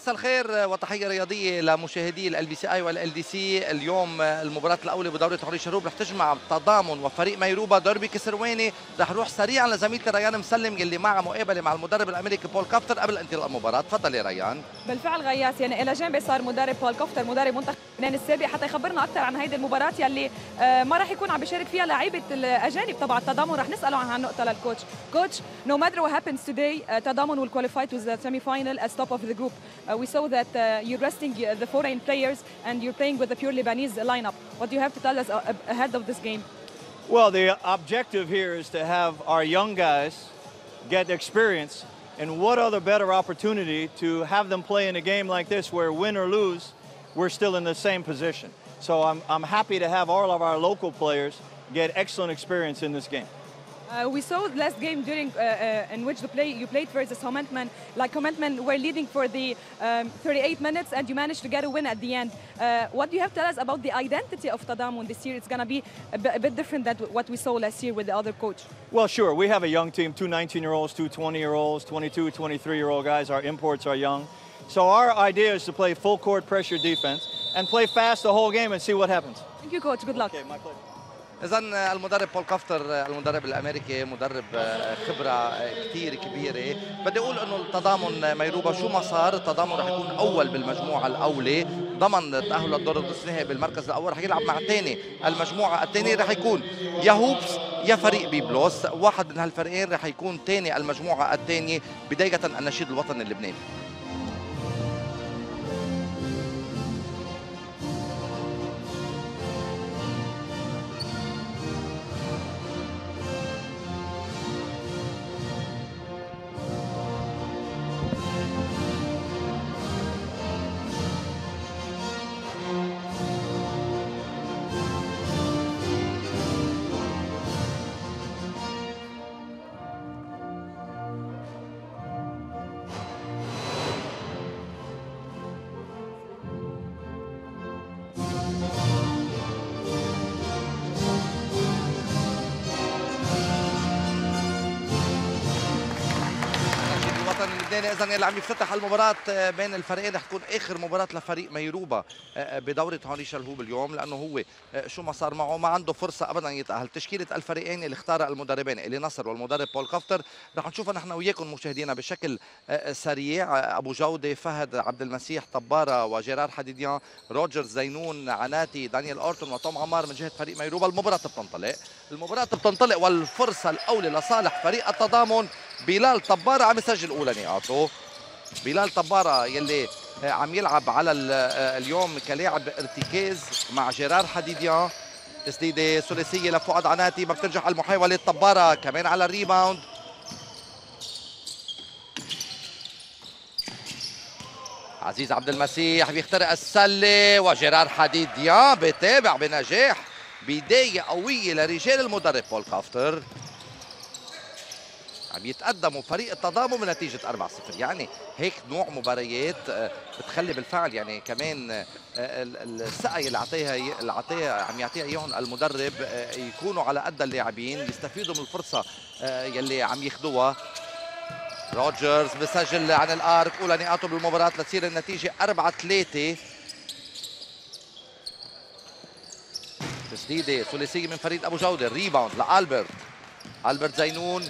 مساء الخير وتحية رياضية لمشاهدي ال بي سي اي والال دي سي اليوم المباراة الأولى بدوره هنري شلهوب رح تجمع تضامن وفريق ميروبا دربي كسرواني. رح نروح سريعا لزميلتي ريان مسلم يلي معها مقابلة مع المدرب الأمريكي بول كافتر قبل انطلاق المباراة. تفضل يا ريان. بالفعل غياث يعني إلى جانبي صار مدرب بول كافتر مدرب منتخب لبنان السابق حتى يخبرنا أكثر عن هيدي المباراة يلي ما راح يكون عم بيشارك فيها لعيبة الأجانب. تبع التضامن رح نسأله عن هالنقطه لل coach. كوتش no matter what happens today تضامن the semi final as top of the group. uh, Uh, we saw that uh, you're resting uh, the foreign players and you're playing with the pure Lebanese lineup. What do you have to tell us uh, ahead of this game? Well, the objective here is to have our young guys get experience. And what other better opportunity to have them play in a game like this where win or lose, we're still in the same position. So I'm, I'm happy to have all of our local players get excellent experience in this game. Uh, we saw last game during uh, uh, in which the play you played versus Homentman. Like Homentman were leading for the um, 38 minutes, and you managed to get a win at the end. what do you have to tell us about the identity of Tadamun this year? It's going to be a bit, a bit, different than what we saw last year with the other coach. Well, sure. We have a young team: two 19-year-olds, two 20-year-olds, 22, 23-year-old guys. Our imports are young. So our idea is to play full court pressure defense and play fast the whole game and see what happens. Thank you, coach. Good luck. Okay, my pleasure. اذا المدرب بول كافتر المدرب الأمريكي مدرب خبرة كثير كبيرة. بدي أقول إنه التضامن ميروبا شو ما صار التضامن رح يكون أول بالمجموعة الأولى. ضمن التاهل للدور النصف النهائي بالمركز الأول رح يلعب مع الثاني. المجموعة الثانية رح يكون يا هوبس يا فريق بيبلوس. واحد من هالفريقين رح يكون ثاني المجموعة الثانية بداية النشيد الوطني اللبناني. اللبناني اذا اللي عم يفتتح المباراة بين الفريقين رح تكون آخر مباراة لفريق ميروبا بدورة هنري شلهوب اليوم لأنه هو شو ما صار معه ما عنده فرصة ابدا يتأهل. تشكيلة الفريقين اللي اختارها المدربين إيلي نصر والمدرب بول كافتر رح نشوفها نحن وياكم مشاهدينا بشكل سريع. أبو جودة فهد عبد المسيح طبارة وجيرار حديديان روجر زينون عناتي دانيال أورتون وتوم عمار من جهة فريق ميروبا. المباراة بتنطلق. المباراة بتنطلق والفرصة الأولى لصالح فريق التضامن بلال طبارة عم يسجل اولى نقاطه بلال طبارة يلي عم يلعب على اليوم كلاعب ارتكاز مع جيرار حديديان تسديدة ثلاثية لفؤاد عناتي ما بتنجح المحاولة طباره كمان على ال rebound. عزيز عبد المسيح بيخترق السلة وجيرار حديديان بتابع بنجاح. بدايه قوية لرجال المدرب بول كافتر. عم يتقدموا فريق التضامن بنتيجة 4-0 يعني هيك نوع مباريات بتخلي بالفعل يعني كمان الثقة اللي عطيها اللي عطيها عم يعطيها اياهم المدرب يكونوا على قد اللاعبين يستفيدوا من الفرصة يلي عم ياخذوها روجرز بسجل عن ال arc أولى نقاطه بالمباراة لتصير النتيجة 4 3 تسديدة ثلاثية من فريد أبو جودة. rebound لألبرت. ألبرت زينون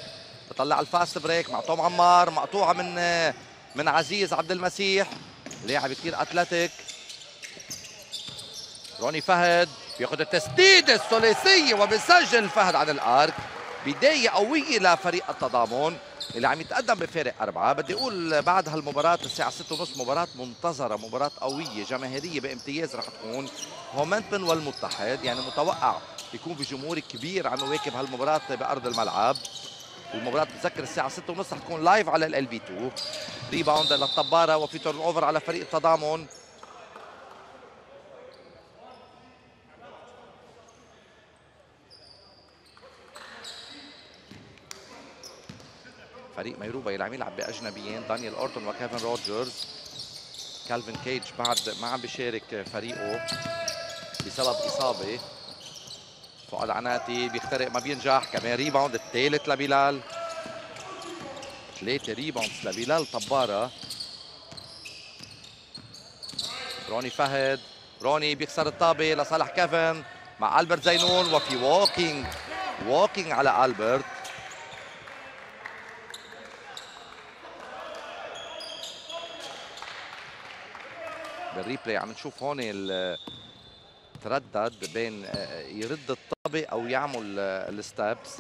بطلع ال fast break مع توم عمار مقطوعة من من عزيز عبد المسيح. لاعب كثير athletic. روني فهد بياخذ التسديدة الثلاثية وبيسجل فهد عن ال arc. بداية قوية لفريق التضامن. اللي عم يتقدم بفارق أربعة. بدي أقول بعد هالمباراة الساعة ستة ونص مباراة منتظرة مباراة قوية جماهيرية بامتياز رح تكون. هومنتمن والمتحد يعني متوقع يكون في جمهور كبير عم يواكب هالمباراة بأرض الملعب. المباراة بتذكر الساعة 6 ونص رح تكون live على LB2 rebound للطبارة وفي turnover على فريق التضامن. فريق ميروبا عم يلعب باجنبيين دانيال أورتون وكيفن روجرز كالفن كيج بعد ما عم بيشارك فريقه بسبب إصابة. فؤاد عناتي بيخترق ما بينجح كمان rebound الثالث لبلال. ثلاثة rebounds لبلال طبارة. روني فهد روني بيكسر الطابة لصالح كيفن مع ألبرت زينون وفي walking walking على ألبرت. بال replay عم نشوف هون تردد بين آه، يرد الطابة أو يعمل آه، ال steps.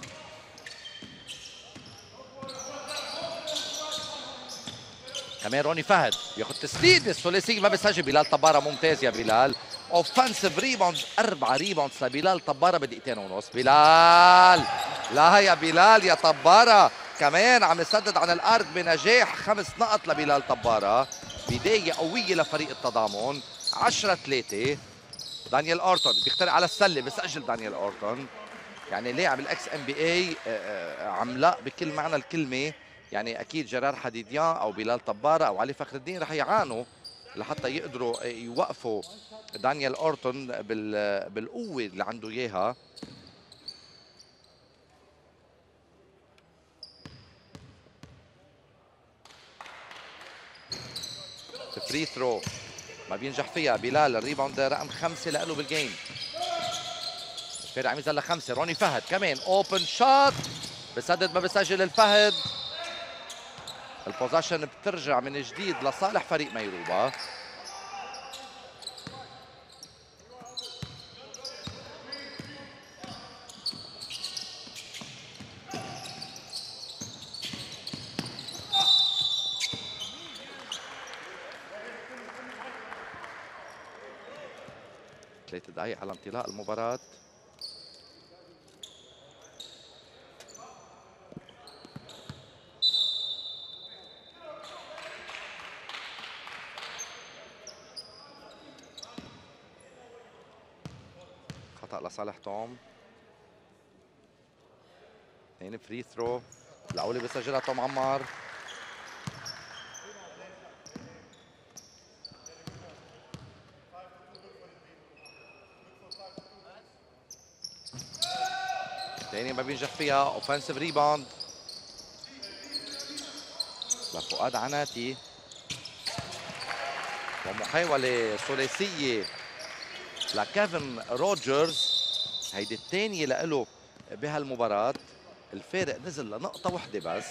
كمان روني فهد بياخذ تسديد. الثلاثي ما بيسجل. بلال طبارة ممتاز يا بلال. offensive rebound أربع rebounds لبلال طبارة بدقيقتين ونص. بلال! لا يا بلال يا طبارة. كمان عم يسدد عن الأرض بنجاح خمس نقط لبلال طبارة. بداية قوية لفريق التضامن. 10 3 دانيال أورتون بيخترق على السلة بيسجل دانيال أورتون. يعني لاعب ال ex NBA عملاق بكل معنى الكلمة. يعني أكيد جرار حديديان أو بلال طبارة أو علي فخر الدين رح يعانوا لحتى يقدروا يوقفوا دانيال أورتون بالقوة اللي عنده إياها. free throw ما بينجح فيها. بلال ال rebound رقم خمسة له بال game الفرق عم ينزل لخمسه روني فهد كمان. open shot بسدد ما بسجل الفهد. ال possession بترجع من جديد لصالح فريق ميروبا. دقائق على انطلاق المباراة. خطأ لصالح توم. اثنين فري ثرو الأولى بيسجلها توم عمار. ما بينجح فيها. offensive rebound لفؤاد عناتي. ومحاولة ثلاثية لكيفن روجرز هيدي الثانية لإله بهالمباراة. الفارق نزل لنقطة وحدة بس.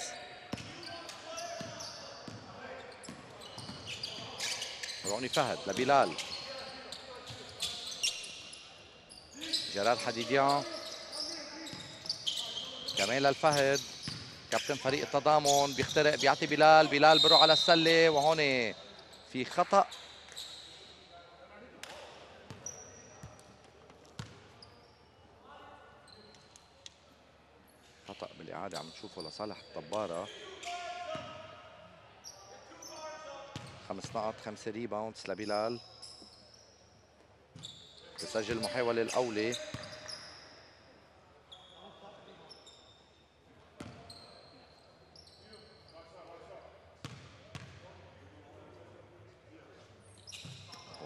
روني فهد لبلال. جرار حديديان. كمان للفهد كابتن فريق التضامن بيخترق بيعطي بلال بلال بيروح على السلة وهون في خطأ. خطأ بالإعادة عم نشوفه لصالح الطبارة. خمس نقط خمسة ريباوندز لبلال. بسجل المحاوله الأولى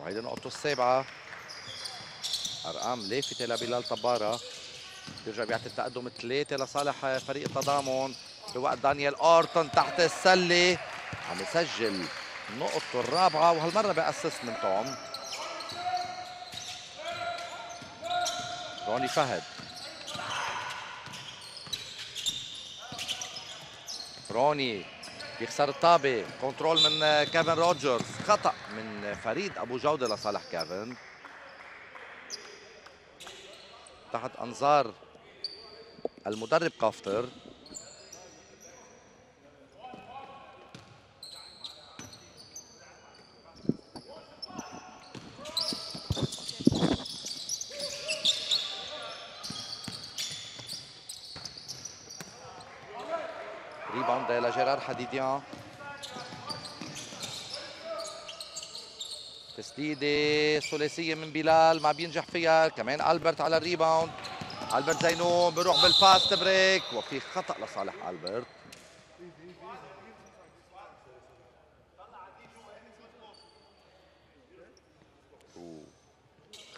وهيدي نقطته السابعة. أرقام لافتة لبلال طبارة. بيرجع بيعطي التقدم ثلاثة لصالح فريق التضامن بوقت دانيال أورتون تحت السلة. عم يسجل نقطته الرابعة وهالمرة ب assist من توم. روني فهد. روني بيخسر الطابة. control من كيفن روجرز خطأ من فريد أبو جودة لصالح كيفن. تحت أنظار المدرب كافتر rebound لجيرار حديديان تسديدة ثلاثية من بلال ما بينجح فيها. كمان ألبرت على ال rebound. ألبرت زينون بيروح بال fast break وفي خطأ لصالح ألبرت.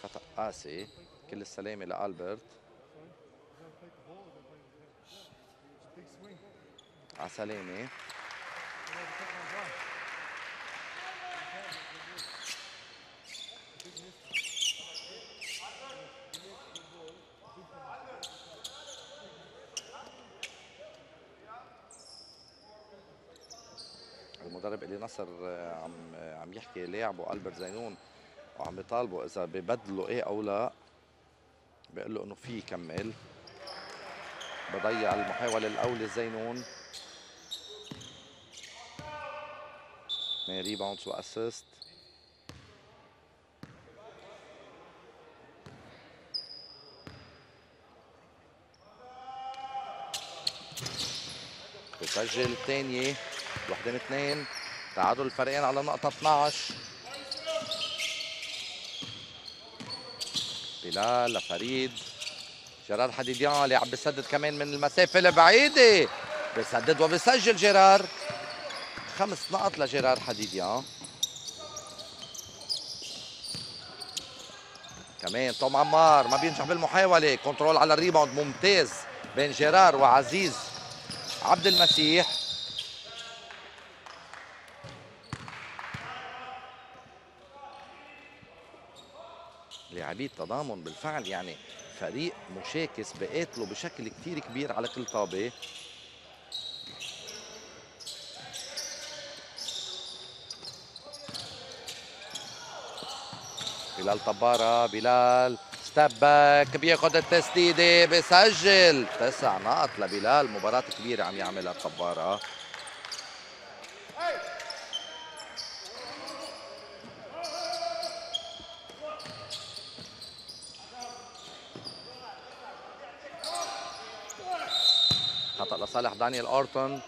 خطأ قاسي. كل السلامة لألبرت. على سلامه المدرب اللي نصر آه، عم آه، عم يحكي لاعبه ألبرت زينون وعم يطالبه إذا ببدلوا إيه أو لا. بيقول له إنه في يكمل بضيع المحاولة الأولى زينون. اثنين rebounds و assist بسجل الثانية وحدة من اثنين. تعادل الفريقين على نقطة 12 بلال لفريد. جيرار حديديان اللي عم بيسدد كمان من المسافة البعيدة بيسدد وبيسجل جيرار. خمس نقط لجيرار حديديان كمان توم عمار ما بينجح بالمحاولة. control على ال rebound ممتاز بين جيرار وعزيز عبد المسيح. لاعبي التضامن بالفعل يعني فريق مشاكس بقاتلوا بشكل كثير كبير على كل طابة. بلال طبارة بلال step back بياخذ التسديدة بسجل تسع نقط لبلال مباراة كبيرة عم يعملها طبارة. خطأ لصالح دانيال أورتون.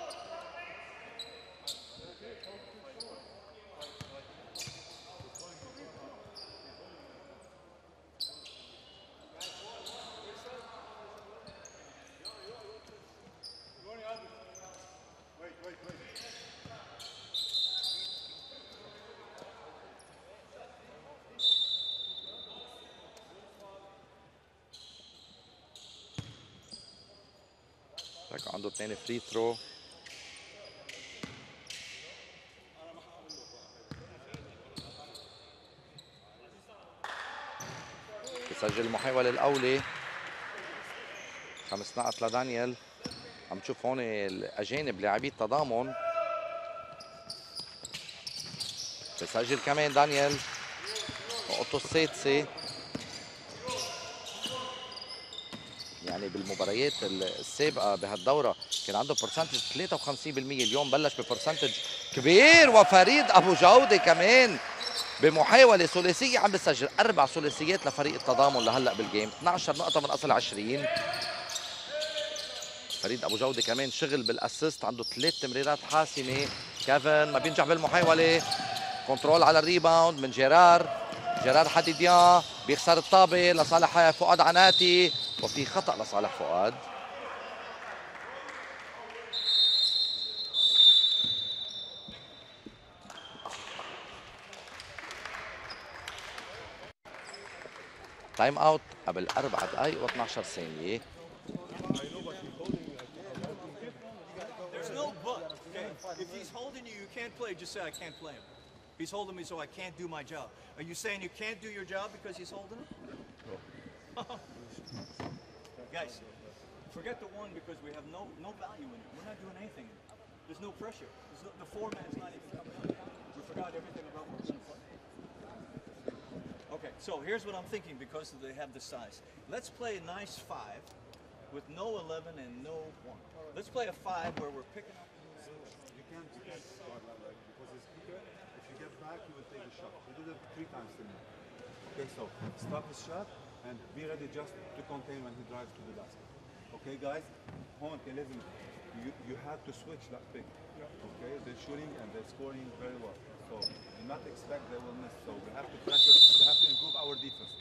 اثنين فري ثرو بسجل المحاولة الأولى خمس نقط لدانيال. عم تشوف هون الأجانب لاعبي التضامن. بسجل كمان دانيال. نقطته السادسة يعني بالمباريات السابقة بهالدورة كان عنده percentage 53% اليوم بلش ب percentage كبير وفريد أبو جوده كمان بمحاولة ثلاثية عم بسجل أربع ثلاثيات لفريق التضامن لهلأ بال game 12 نقطة من أصل 20 فريد أبو جوده كمان شغل بال assist عنده ثلاث تمريرات حاسمة. كيفن ما بينجح بالمحاولة. control على ال rebound من جيرار. جيرار حديديان بيخسر الطابة لصالح فؤاد عناتي وفي خطأ لصالح فؤاد. تايم اوت قبل اربع دقائق و12 ثانيه There's no but, okay? If he's holding you, you can't play, just say, I can't play him. He's holding me, so I can't do my job. Are you saying you can't do your job because he's holding it? No. Guys, forget the one because we have no, no value in it. We're not doing anything. There's no pressure. There's no, the foreman's not even coming up. We forgot everything about what we're going to play. Okay, so here's what I'm thinking because they have the size. Let's play a nice five with no 11 and no one. Let's play a five where we're picking up. You can't, you can't start like that because it's quicker. If you get back, you will take the shot. We did it three times tonight. Okay, so stop his shot and be ready just to contain when he drives to the basket. Okay, guys? Home, okay, listen. You, you have to switch that pick. Okay, they're shooting and they're scoring very well. So do not expect they will miss. So we have to pressure. We have to improve our defense.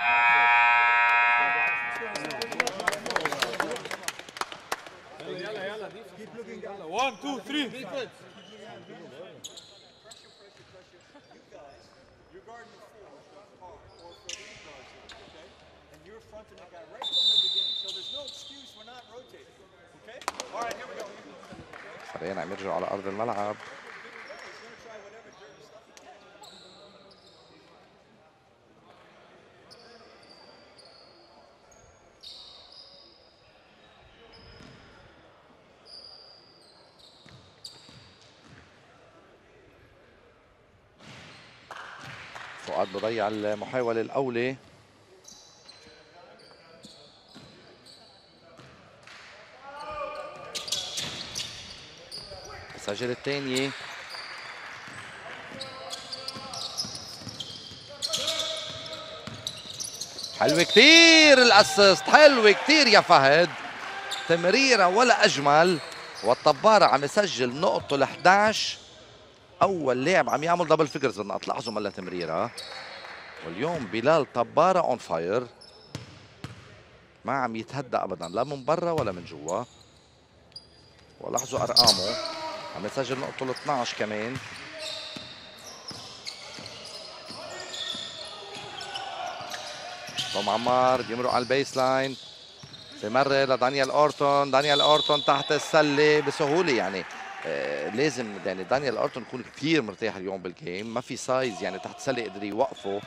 Keep looking at One, two, three. You're guarding the four or, or three guards, okay? And you're fronting the guy right from the beginning. So there's no excuse for not rotating. Okay? All right, here we go. الفريقين عم يرجعوا على ارض الملعب فؤاد بضيع المحاولة الأولى. سجل الثانية حلوة كثير الأسيست حلوة كثير يا فهد. تمريرة ولا أجمل والطبارة عم يسجل نقطة ال 11 أول لاعب عم يعمل double figures بالنقط لاحظوا ملا تمريرة. واليوم بلال طبارة on fire ما عم يتهدى أبدا لا من برا ولا من جوا. ولاحظوا أرقامه. عم يسجل نقطة ال 12 كمان. توم عمار بيمرق على ال baseline. بمرر لدانيال أورتون. دانيال أورتون تحت السلة بسهولة يعني. لازم يعني دانيال اورتون يكون كثير مرتاح اليوم بال game ما في size يعني تحت السله قدر يوقفه.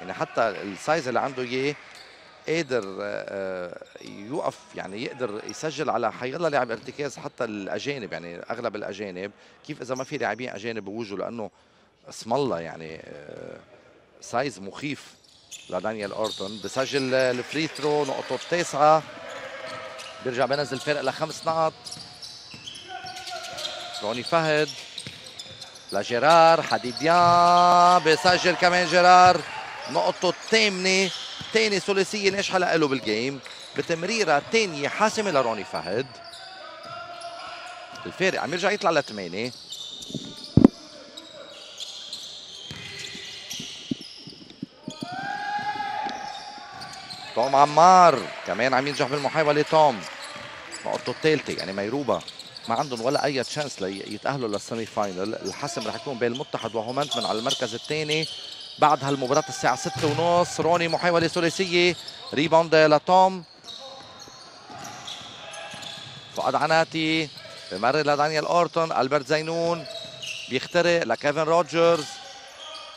يعني حتى ال size اللي عنده إياه قادر آه يوقف يعني يقدر يسجل على حيلا لاعب ارتكاز حتى الأجانب يعني أغلب الأجانب. كيف إذا ما في لاعبين أجانب بوجهه؟ لأنه اسم الله يعني آه size مخيف لدانيال اورتون بسجل ال free throw نقطة التاسعه بيرجع بينزل فرق لخمس نقط. روني فهد. لجيرار حديديان بسجل كمان جيرار. نقطته الثامنة ثاني ثلاثيه ناجحه له بالجيم بتمريرة ثانية حاسمة لروني فهد. الفارق عم يرجع يطلع لثمانية. توم عمار كمان عم ينجح بالمحاولة توم. نقطته الثالثة يعني ميروبا ما عندهم ولا أي chance ليتاهلوا لل semi final الحسم رح يكون بين المتحد وهومنتمن على المركز الثاني. بعد هالمباراة الساعة ستة ونص روني محاولة ثلاثية. rebound لتوم. فؤاد عناتي بمرر لدانيال أورتون ألبرت زينون. بيخترق لكيفن روجرز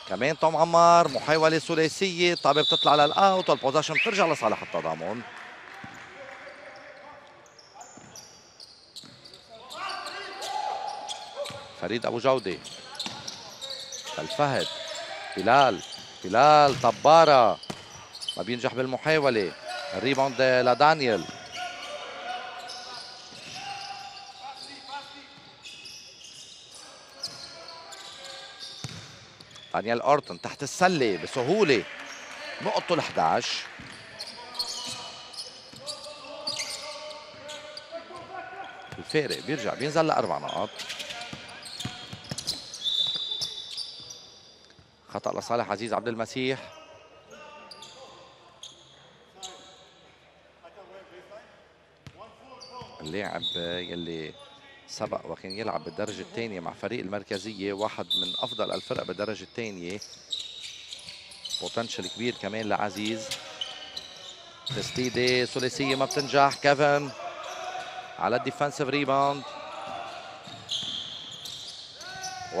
كمان توم عمار محاولة ثلاثية. طابة بتطلع لل out وال possession بترجع لصالح التضامن. فريد أبو جودة الفهد بلال بلال طبارة ما بينجح بالمحاولة. ال rebound لدانيال دانيال أورتون تحت السلة بسهولة. نقطة ال 11 الفارق بيرجع بينزل لأربع نقاط خطأ لصالح عزيز عبد المسيح. اللاعب يلي سبق وكان يلعب بالدرجة الثانية مع فريق المركزية واحد من أفضل الفرق بالدرجة الثانية. potential كبير كمان لعزيز. تسديدة ثلاثية ما بتنجح. كيفن على ال defensive rebound.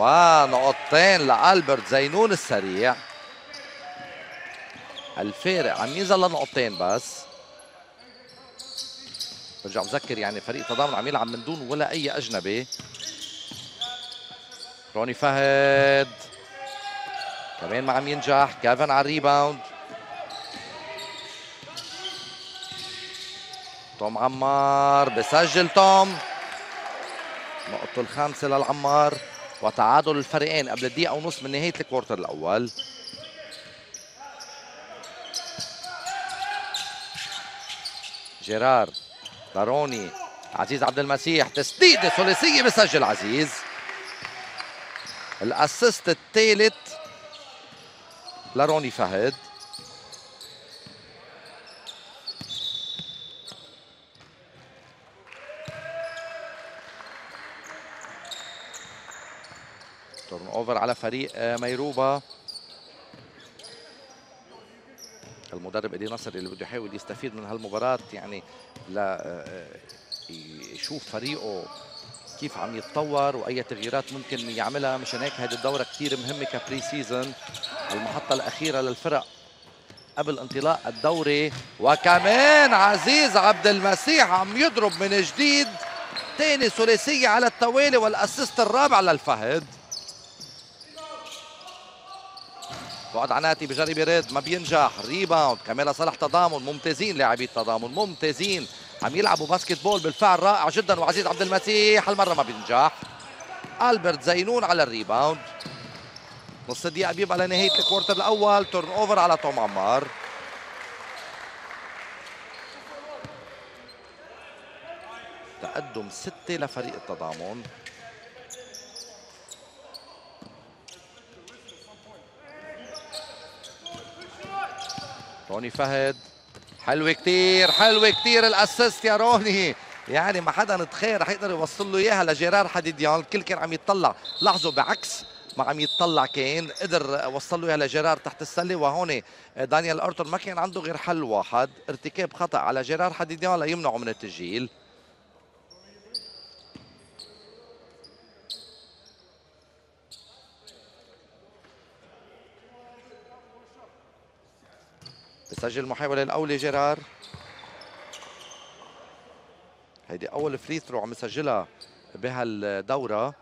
ونقطتين لألبرت زينون السريع. الفارق عم ينزل لنقطتين بس. برجع بذكر يعني فريق تضامن عم يلعب من دون ولا أي أجنبي. روني فهد. كمان ما عم ينجح. كيفن على ال rebound. توم عمار بسجل توم. نقطة الخامسة للعمار. وتعادل الفريقين قبل دقيقة ونص من نهاية ال quarter الأول. جيرار لروني عزيز عبد المسيح تسديدة ثلاثية بسجل عزيز. ال assist الثالث لروني فهد turnover على فريق ميروبا. المدرب إدي نصر اللي بده يحاول يستفيد من هالمباراة يعني لا يشوف فريقه كيف عم يتطور وأي تغييرات ممكن يعملها. مشان هيك هذه الدورة كثير مهمة كبري سيزون المحطة الأخيرة للفرق قبل انطلاق الدوري. وكمان عزيز عبد المسيح عم يضرب من جديد. ثاني ثلاثية على التوالي والأسيست الرابع للفهد. فؤاد عناتي بجرب يرد ما بينجح. rebound كمال صالح تضامن. ممتازين لاعبي التضامن. ممتازين. عم يلعبوا basketball بالفعل رائع جدا. وعزيز عبد المسيح هالمره ما بينجح. ألبرت زينون على ال rebound. نص دقيقة بيبقى لنهاية ال quarter الأول. turnover على توم عمار. تقدم ستة لفريق التضامن. روني فهد. حلوة كتير حلوة كتير الأسيست يا روني. يعني ما حدا نتخيل رح يقدر يوصل له إياها لجيرار حديديان الكل كان عم يتطلع لاحظوا بعكس ما عم يتطلع كان قدر وصل له إياها لجيرار تحت السلة. وهون دانيال ارتر ما كان عنده غير حل واحد. ارتكاب خطأ على جيرار حديديان ليمنعه من التسجيل. بسجل المحاولة الأولى جيرار هيدي أول free throw عم يسجلها بهالدورة.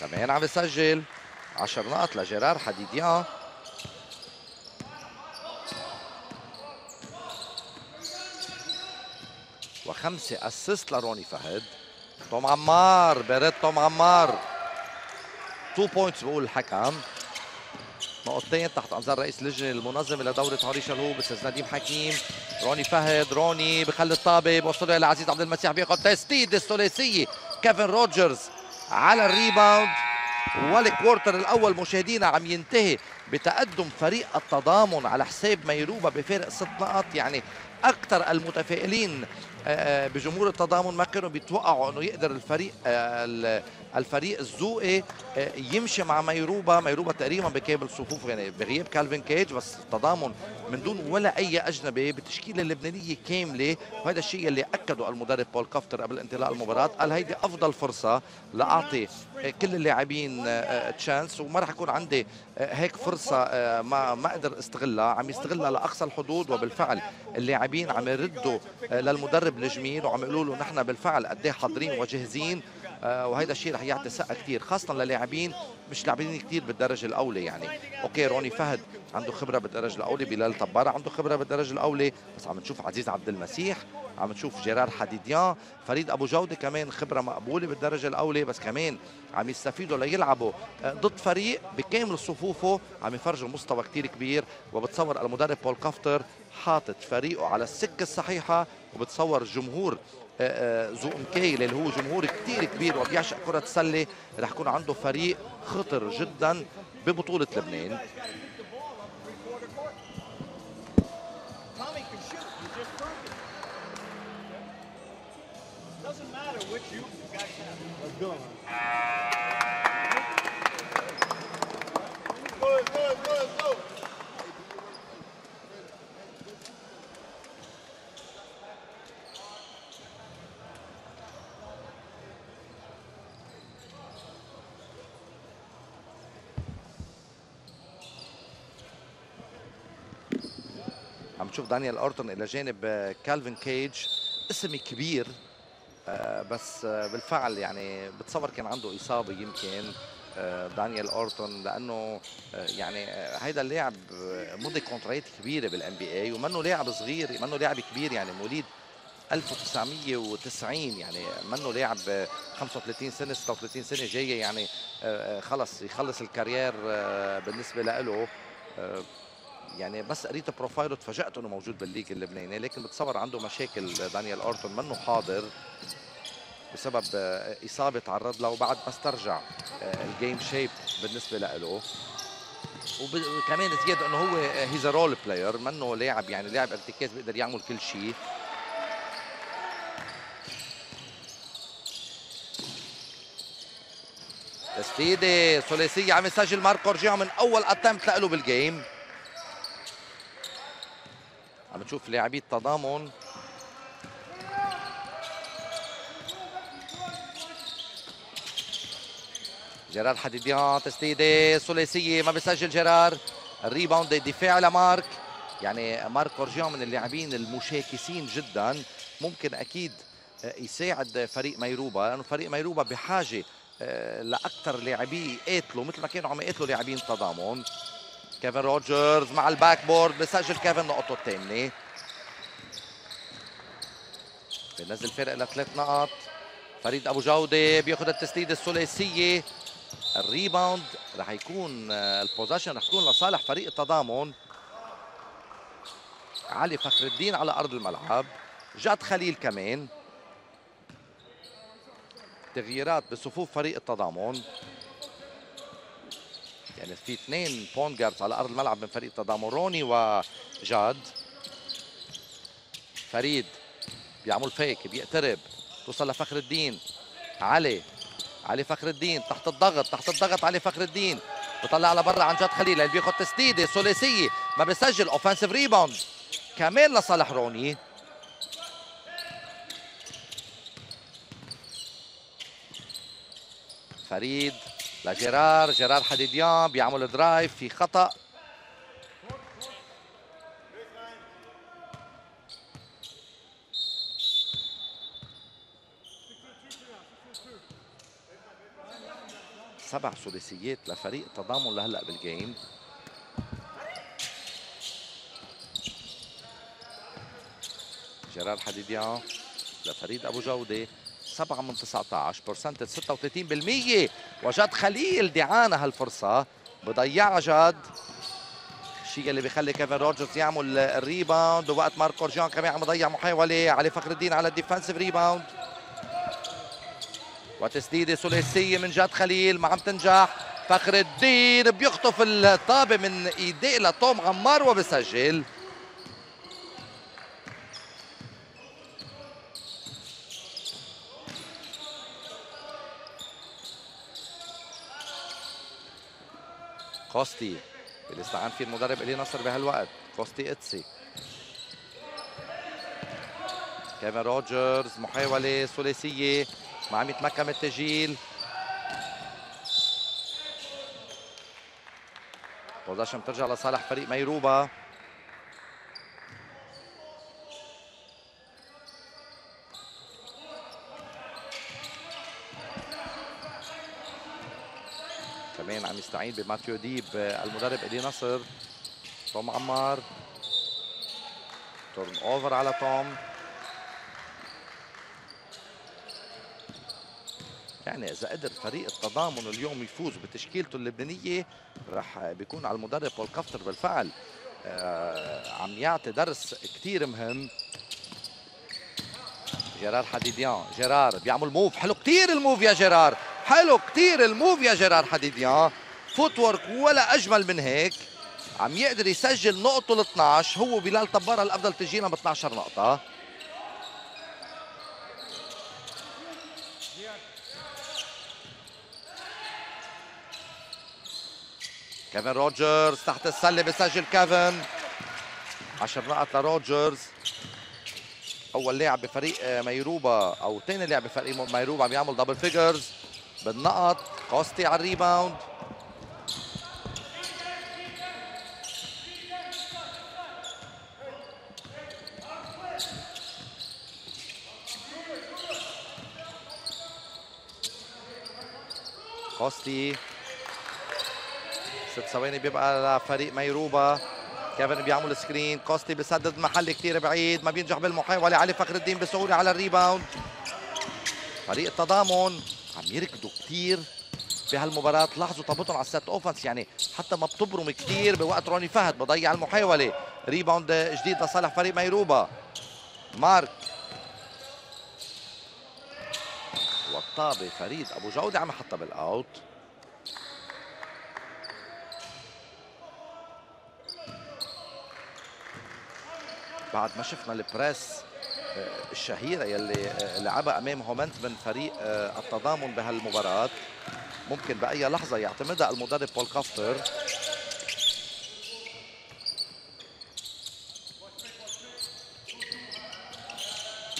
كمان عم يسجل 10 نقط لجيرار حديديان وخمسة assist لروني فهد. توم عمار بريد توم عمار. 2 points بقول الحكم. نقطتين تحت انظار رئيس اللجنه المنظمة لدورة هنري شلهوب أستاذ نديم حكيم. روني فهد روني بخلي الطابة بوصله إلى عزيز عبد المسيح بياخذ تسديد الثلاثية. كيفن روجرز على ال rebound. وال quarter الأول مشاهدينا عم ينتهي بتقدم فريق التضامن على حساب ميروبا بفارق ست نقط. يعني أكثر المتفائلين آه، آه، بجمهور التضامن ما كانوا بيتوقعوا إنه يقدر الفريق آه، الفريق الزوقي يمشي مع ميروبا. ميروبا تقريبا بكامل صفوفه يعني بغياب كالفين كيج بس التضامن من دون ولا أي أجنبي بالتشكيله اللبنانيه كاملة. وهذا الشيء اللي أكده المدرب بول كافتر قبل انطلاق المباراة. قال هيدي أفضل فرصة لأعطي كل اللاعبين chance وما راح يكون عندي هيك فرصة ما ما أقدر استغلها. عم يستغلها لأقصى الحدود. وبالفعل اللاعبين عم يردوا للمدرب نجمين. وعم يقولوا له نحن بالفعل قد إيه حاضرين وجاهزين. آه وهيدا الشيء رح يعطي ثقه كثير خاصة للاعبين مش لاعبين كثير بالدرجة الأولى يعني. أوكي روني فهد عنده خبرة بالدرجة الأولى بلال طبارة عنده خبرة بالدرجة الأولى بس عم نشوف عزيز عبد المسيح عم نشوف جيرار حديديان فريد أبو جودة كمان خبرة مقبولة بالدرجة الأولى بس كمان عم يستفيدوا ليلعبوا آه، ضد فريق بكامل صفوفه عم يفرجوا مستوى كثير كبير وبتصور المدرب بول كافتر حاطط فريقه على السكة الصحيحة وبتصور الجمهور ذو مكايل اللي هو جمهور كثير كبير وبيعشق كرة السلة رح يكون عنده فريق خطر جدا ببطولة لبنان. نشوف دانيال أورتون إلى جانب كالفين كيج اسم كبير آه، بس آه، بالفعل يعني بتصور كان عنده إصابة يمكن آه، دانيال أورتون لأنه يعني هيدا اللاعب مضي contrat كبيرة بال NBA ومنه لاعب صغير منه لاعب كبير يعني مواليد 1990 يعني منه لاعب 35 سنة 36 سنة جاية يعني خلص يخلص ال career بالنسبة له يعني بس قريت profile ه تفاجات إنه موجود بال league اللبناني لكن بتصور عنده مشاكل دانيال أورتون منه حاضر بسبب إصابة تعرض له وبعد بس ترجع آه، ال game shape بالنسبة له. وكمان زيادة إنه هو he's role player منه لاعب يعني لاعب ارتكاز بيقدر يعمل كل شيء. تسديدة ثلاثيه عم يسجل ماركو رجع من أول attempt له بال game عم نشوف لاعبي التضامن. جيرار حديديان تسديدة ثلاثيه ما بيسجل جيرار. ال rebound دفاع لمارك. يعني مارك اورجيان من اللاعبين المشاكسين جدا. ممكن أكيد يساعد فريق ميروبا لأنه فريق ميروبا بحاجة لأكثر لاعبي يقاتلوا مثل ما كانوا عم يقاتلوا لاعبين تضامن. كيفن روجرز مع ال backboard بسجل كيفن نقطه الثانية. بنزل فرق لثلاث نقط. فريد أبو جودة بياخذ التسديدة الثلاثية. ال rebound رح يكون ال possession رح يكون لصالح فريق التضامن. علي فخر الدين على أرض الملعب. جاد خليل كمان. تغييرات بصفوف فريق التضامن. يعني في اثنين point guards على أرض الملعب من فريق التضامن روني وجاد. فريد بيعمل fake بيقترب. توصل لفخر الدين. علي علي فخر الدين تحت الضغط تحت الضغط علي فخر الدين. بطلع على برا عن جاد خليل اللي بياخذ تسديده ثلاثيه ما بيسجل. offensive rebound كمان لصالح روني. فريد. لجيرار جيرار حديديان بيعمل drive في خطأ. سبع ثلاثيات لفريق التضامن لهلأ بال game. جيرار حديديان لفريد أبو جودة. 7 من 19 percent 36% وجاد خليل دعانا هالفرصة. بضيعها جاد. الشيء اللي بيخلي كيفن روجرز يعمل ال rebound. ووقت ماركو جان كمان عم يضيع محاولة. علي فخر الدين على ال defensive rebound. وتسديدة ثلاثية من جاد خليل. ما عم تنجح. فخر الدين بيخطف الطابة من إيديه لتوم عمار وبسجل. كوستي اللي استعان فيه المدرب إلي نصر بهالوقت كوستي إتسي. كيفن روجرز محاولة ثلاثية ما عم يتمكن من التسجيل. possession بترجع لصالح فريق ميروبا كمان عم يستعين بماتيو ديب المدرب إلي نصر توم عمار. turnover على توم. يعني إذا قدر فريق التضامن اليوم يفوز بتشكيلته اللبنانية رح بيكون على المدرب بول كفتر بالفعل. آه عم يعطي درس كثير مهم. جيرار حديديان جيرار بيعمل move حلو كثير ال move يا جيرار. حلو كثير ال move يا جيرار حديديان. footwork ولا أجمل من هيك. عم يقدر يسجل نقطه ال 12 هو بلال طبارة الأفضل تسجيلا ب 12 نقطة. كيفن روجرز تحت السلة بسجل كيفن. 10 نقط لروجرز. أول لاعب بفريق ميروبا أو ثاني لاعب بفريق ميروبا عم يعمل double figures بالنقط كوستي على الريباوند. كوستي ست ثواني بيبقى لفريق ميروبا. كيفن بيعمل screen. كوستي بسدد محل كثير بعيد. ما بينجح بالمحاولة. علي فخر الدين بسهولة على الريباوند. فريق التضامن. عم يركضوا كثير بهالمباراة. لاحظوا طابتهم على ال set offense. يعني حتى ما بتبرم كثير بوقت روني فهد. بضيع المحاولة. rebound جديد لصالح فريق ميروبا. مارك والطابة فريد أبو جودة عم يحطها بال out بعد ما شفنا ال press الشهيرة يلي لعبها أمام هومنتمن فريق التضامن بهالمباراة. ممكن بأي لحظة يعتمدها المدرب بول كافتر.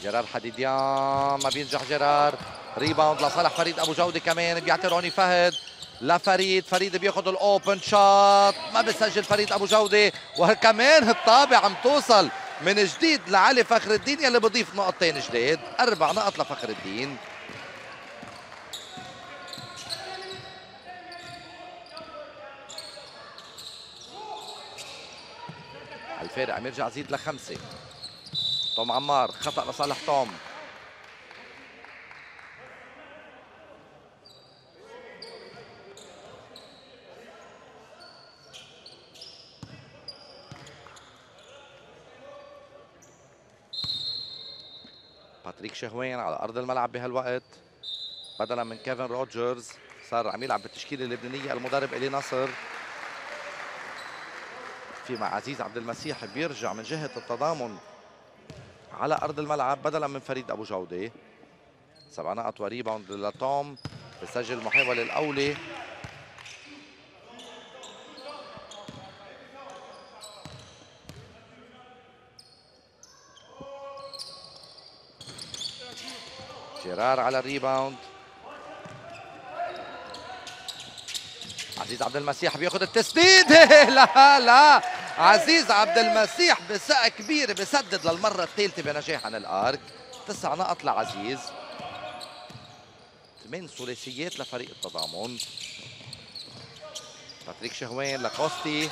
جيرار حديديان ما بينجح جيرار. rebound لصالح فريد أبو جوده كمان بيعطي روني فهد. لفريد فريد بياخذ ال open shot ما بيسجل فريد أبو جوده وكمان الطابع عم توصل من جديد لعلي فخر الدين يلي بضيف نقطتين جديد. أربع نقط لفخر الدين. الفارق عم يرجع زيد لخمسة. توم عمار خطأ لصالح توم. باتريك شهوين على أرض الملعب بهالوقت. بدلا من كيفن روجرز صار عم يلعب بالتشكيلة اللبنانية المدرب إلي نصر. في مع عزيز عبد المسيح بيرجع من جهة التضامن على أرض الملعب بدلا من فريد أبو جودة. سبع نقط و rebound لتوم بسجل المحاوله الأولى. جيرار على ال rebound. عزيز عبد المسيح بياخذ التسديد. لا لا. عزيز عبد المسيح بثقة كبيرة بسدد للمرة الثالثة بنجاح عن ال arc. تسع نقط لعزيز. ثمان ثلاثيات لفريق التضامن. باتريك شهوين لكوستي.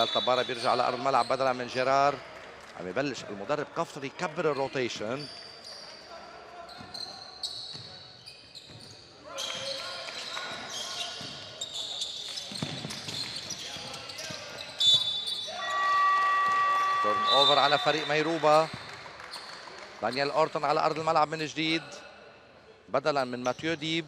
بلال طبارة بيرجع على ارض الملعب بدلا من جيرار. عم يبلش المدرب كفتر يكبر ال rotation. turnover على فريق ميروبا. دانيال اورتون على أرض الملعب من جديد. بدلا من ماتيو ديب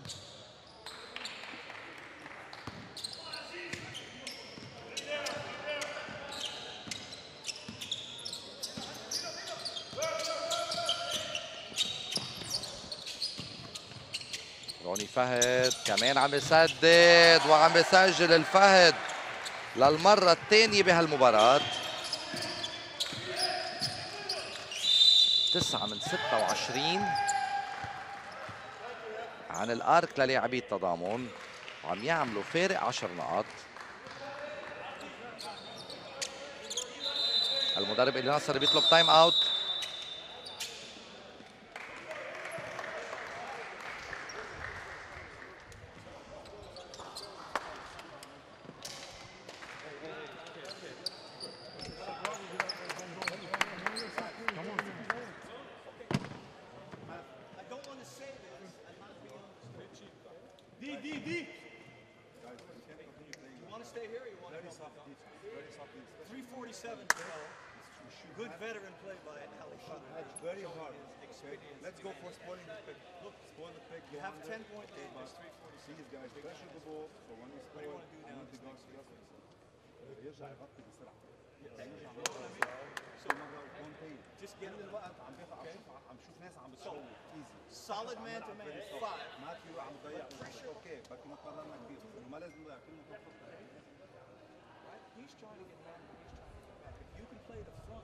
روني فهد كمان عم يسدد وعم يسجل الفهد للمرة الثانية بهالمباراة. تسعة من 26 عن ال arc للاعبي التضامن. وعم يعملوا فارق 10 نقاط. المدرب إيلي نصر بيطلب time out stay here or you want to come back? 347. Good veteran play by Ali It's very hard. Okay? Let's go for spoiling the pick. Look, spoil the pick. You go have under. 10 point lead. But There's 347. These guys pressure the ball, so when we spoil, wanna do I now? need the guards to reference. يرجع يغطي بسرعة. يرجع So one thing. just get كل الوقت عم بيقع عم شوف عم شوف ناس عم بتشوت ايزي solid man to man. Five. ماثيو عم يضيع أوكي بكي ما قررنا كبير بس إنه ما لازم نضيع كل ما تخطط Right? He's trying to get man. He's trying to get back. If you can play the front,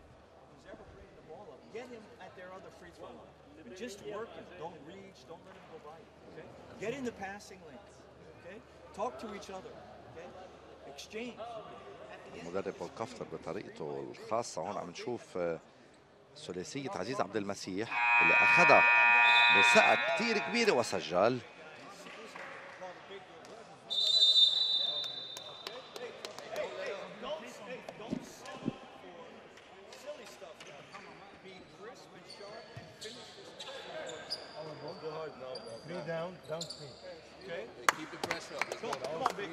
who's ever bringing the ball up, get him at their other free throw line. But just work him. Don't reach. Don't let him go by you. Okay? Get in the passing lanes. Okay? Talk to each other. Okay? Exchange. المدرب بول كفتر بطريقته الخاصة هون عم نشوف آه، ثلاثية عزيز عبد المسيح اللي أخذها بثقة كثير كبيرة وسجل Silly stuff. Be crisp and sharp and finish this. Three down, down three. Okay? Keep the pressure up. Let's Come go. on, come on, big.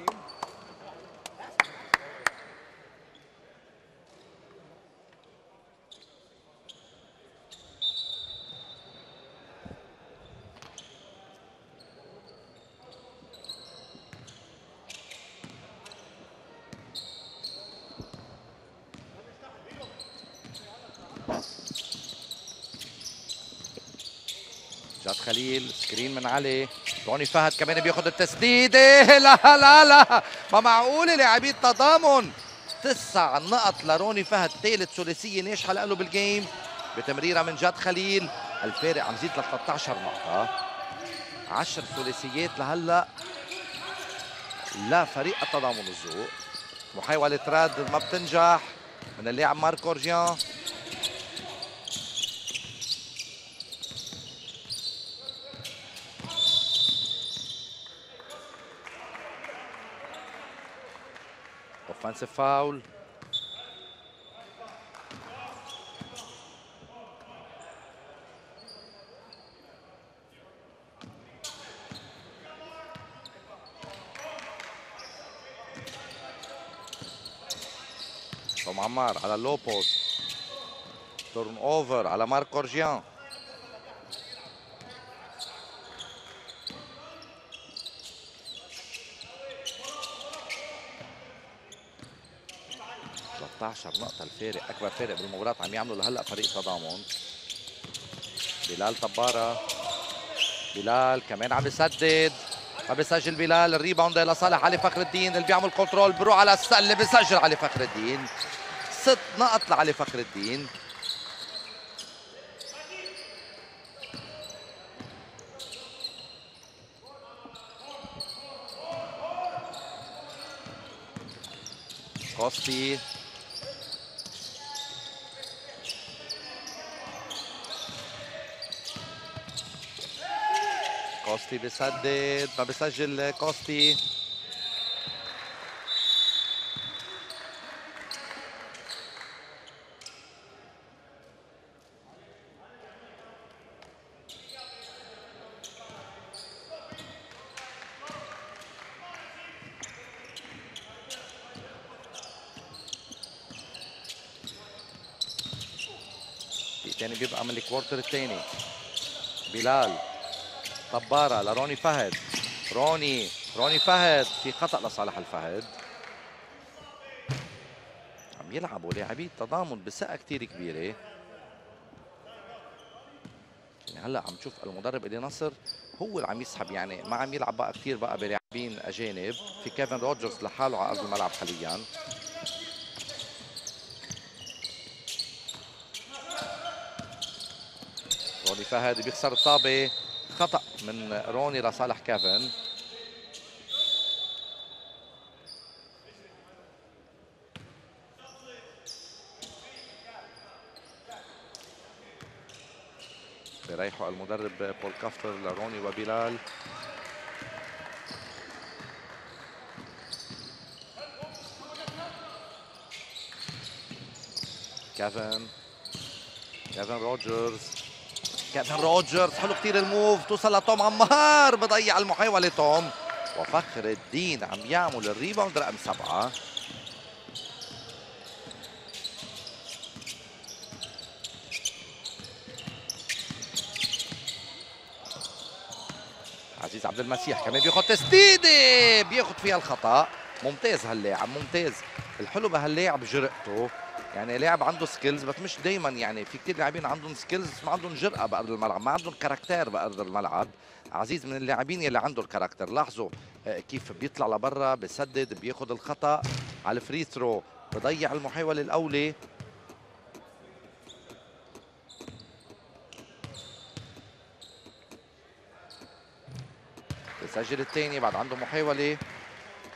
جاد خليل علي. روني فهد كمان بياخذ التسديدة لا لا لا. ما معقولة لاعبي التضامن. تسع نقط لروني فهد ثالث ثلاثية ناجحة له بالجيم بتمريرة من جاد خليل. الفارق عم زيد ل 13 نقطة. 10 ثلاثيات لهلأ لفريق التضامن الذوق. محاولة رد ما بتنجح من اللاعب مارك أورجيان. It's a foul. Tom Ammar على لوبوز. Turn over على 16 نقطة الفارق أكبر فارق بالمباراة عم يعملوا لهلأ فريق تضامن بلال طبارة. بلال كمان عم يسدد. عم بيسجل بلال ال rebound لصالح علي فخر الدين اللي بيعمل control بروح على السله بيسجل علي فخر الدين. ست نقط لعلي فخر الدين. كوستي. كوستي بيسدد ما بيسجل كوستي الثاني بيبقى من ال quarter الثاني بلال طبارة لروني فهد. روني روني فهد في خطأ لصالح الفهد. عم يلعبوا لاعبي التضامن بثقة كثير كبيرة. يعني هلأ عم تشوف المدرب إيلي نصر هو اللي عم يسحب يعني ما عم يلعب بقى كثير بقى بلاعبين أجانب في كيفن روجرز لحاله على أرض الملعب حاليا. روني فهد بيخسر الطابة. خطأ من روني لصالح كيفن بيريحوا المدرب بول كافتر لروني وبلال. كيفن كيفن روجرز. كيفن روجرز حلو كثير ال move توصل لتوم عمار بضيع المحاولة توم وفخر الدين عم يعمل ال rebound رقم سبعة. عزيز عبد المسيح كمان بياخذ تسديدة بياخذ فيها الخطأ. ممتاز هاللاعب ممتاز. الحلو بهاللاعب جرأته. يعني لاعب عنده skills بس مش دائما يعني في كثير لاعبين عندهم skills ما عندهم جرأة بأرض الملعب ما عندهم caractère بأرض الملعب. عزيز من اللاعبين يلي عنده ال character لاحظوا آه، كيف بيطلع لبرا بسدد بياخذ الخطأ على ال free throw بضيع المحاولة الأولى. بسجل الثاني بعد عنده محاولة.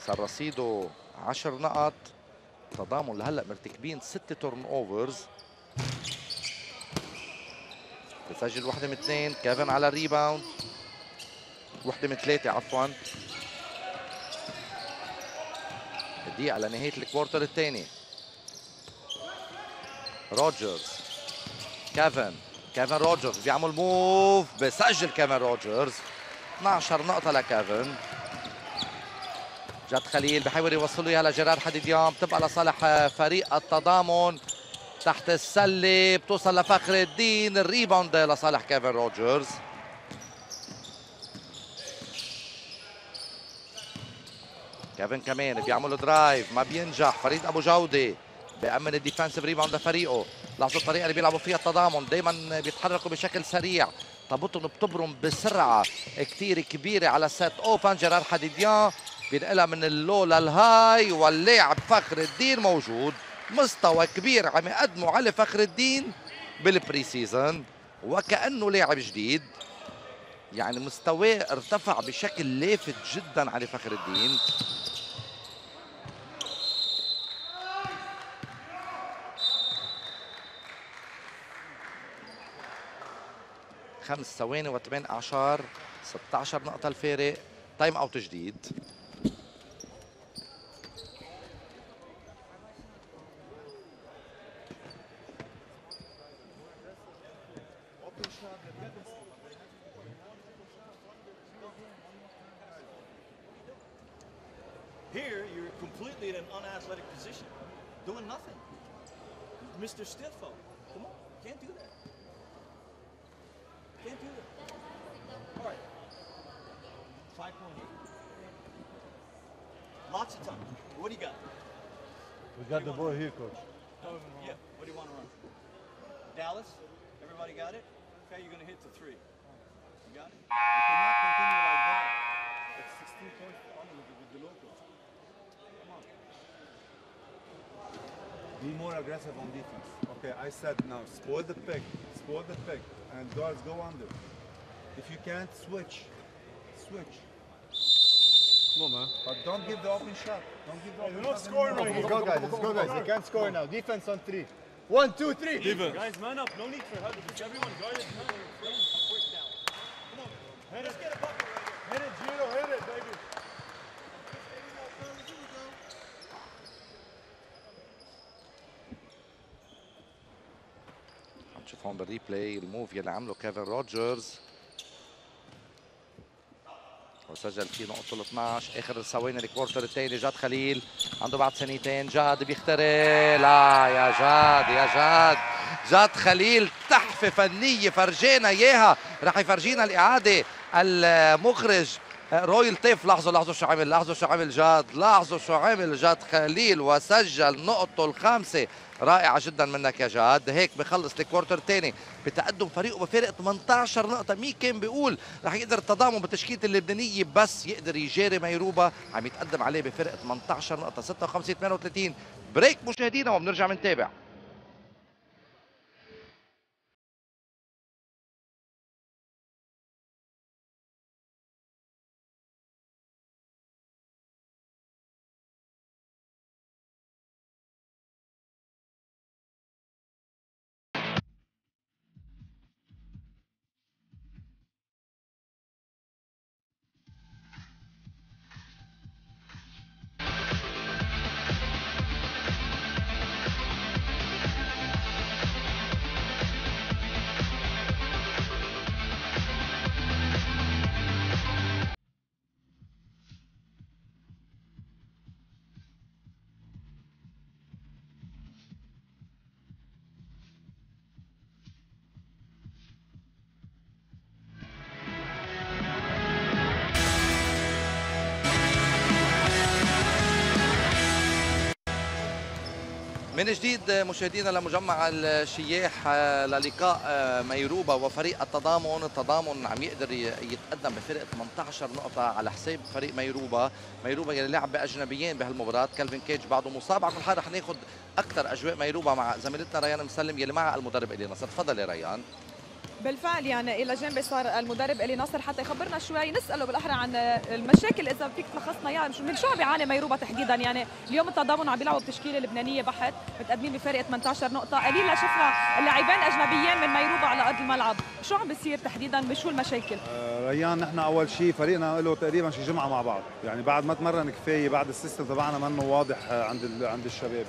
صار رصيده 10 نقط. تضامن لهلا مرتكبين ست turnovers بسجل وحده من اثنين. كيفن على ال rebound. وحده من ثلاثة عفوا. الدقيقة لنهايه ال quarter الثاني. روجرز. كيفن. كيفن روجرز بيعمل move بسجل كيفن روجرز. 12 نقطة لكيفن. جاد خليل بحاول يوصل اياها لجيرار حديديان بتبقى لصالح فريق التضامن. تحت السلة بتوصل لفخر الدين. ال rebound لصالح كيفن روجرز كيفن كمان بيعمل drive ما بينجح. فريد أبو جودة بيأمن ال defensive rebound لفريقه. لاحظوا الطريقة اللي بيلعبوا فيها التضامن. دائما بيتحركوا بشكل سريع. طابتهم بتبرم بسرعة كثير كبيرة على set open جيرار حديديان بينقلها من ال low لل high واللاعب فخر الدين موجود. مستوى كبير عم يقدمه علي فخر الدين بال pre-season وكأنه لاعب جديد. يعني مستواه ارتفع بشكل لافت جدا علي فخر الدين. خمس ثواني وثمان أعشار 16 نقطة الفارق. تايم اوت جديد. Nothing. Mr. Stiffo, come on, can't do that. Can't do that. All right. Five point eight. Lots of time. What do you got? We got the ball here, coach. Yeah. What do you want to run? Dallas. Everybody got it? Okay, you're gonna hit the three. You got it? We cannot continue like that. It's 16 points only with the, with the locals. Come on. Be more aggressive on defense. Okay, I said now, spoil the pick, spoil the pick, and guards go under. If you can't switch, switch. Come on, man. But don't give the open shot. Don't give the open You're not shot scoring anymore. right here. Go, guys. Let's go, guys. They can't score now. Defense on three. One, two, three. Guys, man up. No need for help. Everyone guarded. Quick now. Come on. Let's get a bucket هون بال replay ال move يلي عمله كيفن روجرز وسجل فيه نقطة ال 12 آخر ثواني ال quarter الثاني جاد خليل. عنده بعد ثانيتين. جاد بيخترق لا يا جاد يا جاد. جاد خليل تحفة فنية فرجينا إياها. رح يفرجينا الإعادة المخرج. رويل تيف لاحظوا لاحظوا شو عمل لاحظوا شو عمل جاد لاحظوا شو عمل جاد خليل وسجل نقطته الخامسة. رائعة جدا منك يا جاد. هيك بخلص الكوارتر الثاني. بتقدم فريقه بفارق 18 نقطة. مين كان بيقول رح يقدر التضامن بتشكيلة اللبنانية؟ بس يقدر يجاري ميروبا عم يتقدم عليه بفرق 18 نقطة. 56 38 بريك مشاهدينا وبنرجع بنتابع. من جديد مشاهدينا لمجمع الشياح للقاء ميروبا وفريق التضامن. التضامن عم يقدر يتقدم بفرق 18 نقطة على حساب فريق ميروبا. ميروبا يلي لعب بأجنبيين بهالمباراة. كالفين كيج بعده مصاب على كل حال رح ناخذ أكثر أجواء ميروبا مع زميلتنا ريان مسلم يلي معها المدرب إيلي نصر تفضل يا ريان. بالفعل يعني إلى جنبي صار المدرب إيلي نصر حتى يخبرنا شوي. نسأله بالأحرى عن المشاكل إذا فيك تلخصنا اياها يعني من شو عم بيعاني ميروبا تحديدا؟ يعني اليوم التضامن عم بيلعبوا بتشكيلة لبنانية بحت متقدمين بفرق 18 نقطة. قليل لشفنا اللاعبين أجنبيين من ميروبا على أرض الملعب. شو عم بيصير تحديدا؟ بشو المشاكل؟ آه، ريان نحن أول شيء فريقنا له تقريبا شي جمعة مع بعض. يعني بعد ما تمرن كفاية بعد ال system تبعنا منه واضح آه، عند عند الشباب.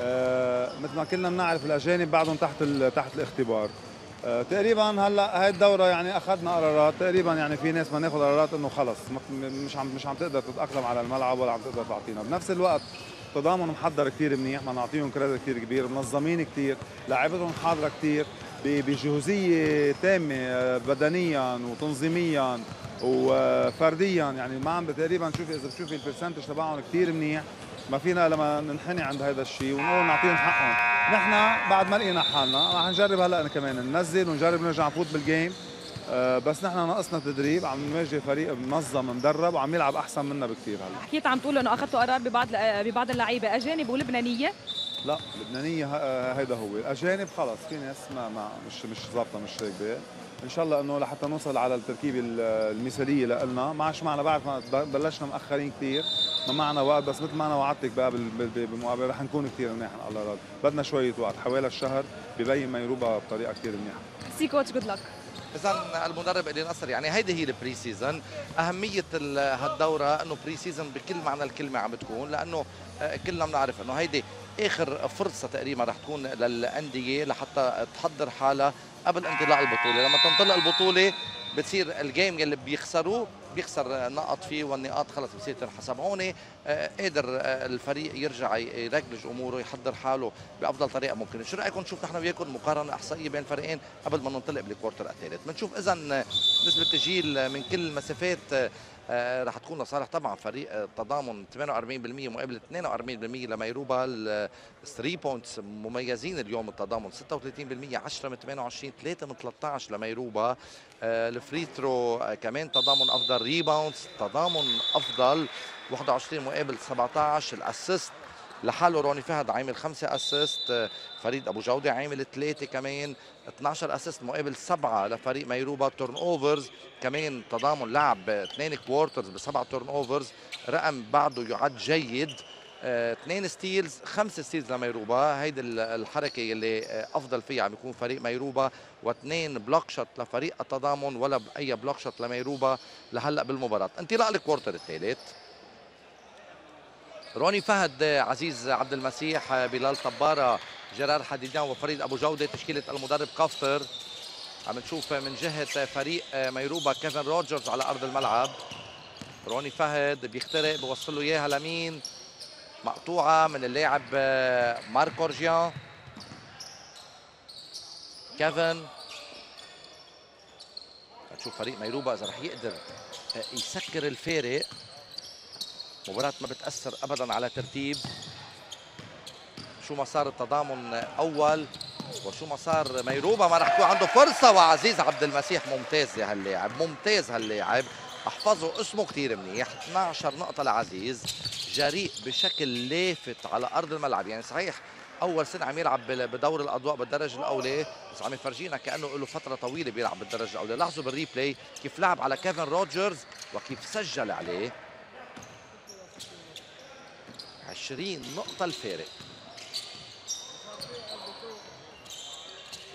آه، مثل ما كلنا بنعرف الأجانب بعدهم تحت تحت الاختبار. تقريبا هلأ هاي الدورة يعني أخذنا قرارات تقريبا يعني في ناس ما ناخذ قرارات إنه خلص ما- مش عم مش عم تقدر تتأقلم على الملعب ولا عم تقدر تعطينا. بنفس الوقت تضامن محضر كثير منيح بدنا نعطيهم credit كثير كبير منظمين كثير لاعبتهم حاضرة كثير بجهوزية تامة آه، بدنيا وتنظيميا وفرديا. يعني ما عم تقريبا شوفي إذا بتشوفي ال percentage تبعهم كثير منيح ما فينا لما ننحني عند هذا الشيء ونقول نعطيهم حقهم. نحن بعد ما لقينا حالنا رح نجرب هلا كمان ننزل ونجرب نرجع نفوت بال game آه، بس نحن ناقصنا تدريب عم نواجه فريق منظم مدرب وعم يلعب أحسن منا بكثير هلا. حكيت عم تقول إنه أخذتوا قرار ببعض ببعض اللعيبة. أجانب ولبنانية؟ لا لبنانية آه، هيدا هو. الاجانب خلص في ناس ما, ما مش مش ظابطة مش راكبه إن شاء الله إنه لحتى نوصل على التركيبه ال- المثالية لنا ما عادش معنا بعرف ما بلشنا مأخرين كثير ما معنا وقت بس مثل ما أنا وعدتك بقى بال- بال- بالمقابلة رح نكون كثير منيح الله. راد بدنا شوية وقت حوالي الشهر ببين ميروبا بطريقة كثير منيحة. merci coach good luck اذا المدرب إيلي نصر يعني هيدي هي ال pre-season أهمية ال- هالدورة إنه pre-season بكل معنى الكلمة عم بتكون لأنه آه، كلنا بنعرف إنه هيدي آخر فرصة تقريبا رح تكون للأندية لحتى تحضر حالها قبل انطلاق البطولة. لما تنطلق البطولة بتصير ال game يلي بيخسروه بيخسر نقط فيه والنقاط خلص بصير تنحسب هون آه، قادر آه، الفريق يرجع ي- يركلج أموره يحضر حاله بأفضل طريقة ممكنة. شو رأيكم؟ نشوف نحن وياكم مقارنة إحصائية بين الفريقين قبل ما ننطلق بال quarter الثالث؟ بنشوف اذا نسبة تسجيل من كل المسافات آه، آه، رح تكون لصالح طبعا فريق آه، تضامن 48% مقابل 42% لميروبا ال three points مميزين اليوم التضامن. 36% 10 من 28 3 من 13 لميروبا آه، ال free throw آه، كمان تضامن أفضل rebounds تضامن أفضل 21 مقابل 17 ال assist لحاله روني فهد عامل خمسة assist آه، فريد أبو جودة عامل ثلاثة كمان 12 assist مقابل سبعة لفريق ميروبا turnovers كمان تضامن لعب اثنين quarters بسبع turnovers رقم بعده يعد جيد آه، اثنين steals خمس steals لميروبا هيدي ال- الحركة اللي آه، أفضل فيها عم بيكون فريق ميروبا واثنين block shot لفريق التضامن ولا اي block shot لميروبا لهلأ بالمباراة. انطلاق ال quarter الثالث؟ روني فهد عزيز عبد المسيح بلال طبارة جيرار حديديان وفريد أبو جودة تشكيلة المدرب كافتر عم نشوف من جهة فريق ميروبا كيفن روجرز على أرض الملعب. روني فهد بيخترق بوصل له إياها لمين؟ مقطوعة من اللاعب آه، مارك أورجيان. كيفن. نشوف فريق ميروبا إذا رح يقدر آه، يسكر الفارق. مباراة ما بتأثر أبدا على ترتيب. شو مسار التضامن أول وشو مسار ميروبا ما رح يكون عنده فرصة. وعزيز عبد المسيح ممتاز يا هاللاعب ممتاز هاللاعب. احفظوا اسمه كثير منيح. 12 نقطة لعزيز. جريء بشكل لافت على أرض الملعب. يعني صحيح أول سنة عم يلعب بدور الأضواء بالدرجة الأولى. بس عم يفرجينا كأنه له فترة طويلة بيلعب بالدرجة الأولى. لاحظوا بالريبلاي كيف لعب على كيفن روجرز وكيف سجل عليه. 20 نقطة الفارق.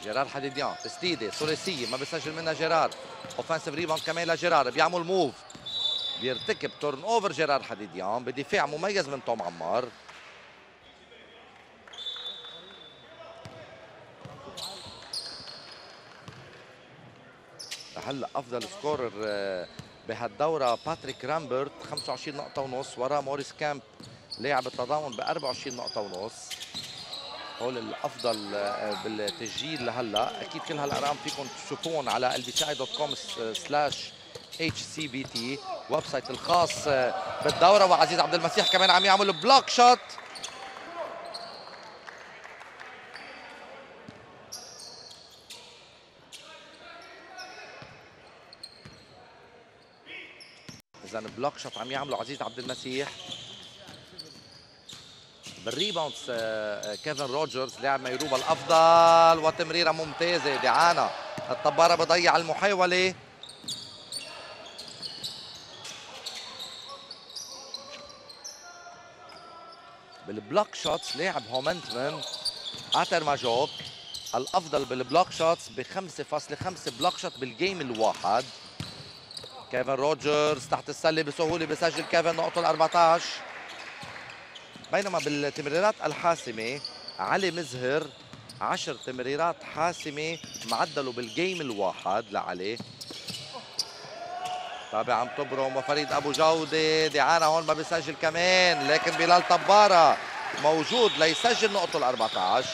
جيرار حديديان تسديدة ثلاثية ما بيسجل منها جيرار. offensive rebound كمان لجيرار بيعمل move بيرتكب turnover جيرار حديديان بدفاع مميز من توم عمار. لهلا أفضل scorer آه، بهالدورة باتريك رامبرت 25 نقطة ونص وراه موريس كامب. لاعب التضامن ب 24 نقطة ونص. هول الأفضل آه، بالتسجيل لهلأ. أكيد كل هالارقام فيكم تشوفون على البيساي.com سلاش اتش سي بي تي ويب سايت الخاص آه، بالدورة. وعزيز عبد المسيح كمان عم يعمل block shot. اذا block shot عم يعمله عزيز عبد المسيح. بال rebounds آه، آه، كيفن روجرز لاعب ميروبا الأفضل وتمريرة ممتازة ضيعانا. الطبارة بضيع المحاولة. بال block shots لاعب هومنتمن آتر ماجوك. الأفضل بال block shots ب 5.5 block shot بال game الواحد. كيفن روجرز تحت السلة بسهولة بسجل كيفن نقطة ال 14 بينما بالتمريرات الحاسمة علي مزهر 10 تمريرات حاسمة معدله بال game الواحد لعلي. تابع عم تبرم وفريد أبو جودة ضيعانا هون ما بيسجل كمان لكن بلال طبارة موجود ليسجل نقطة ال 14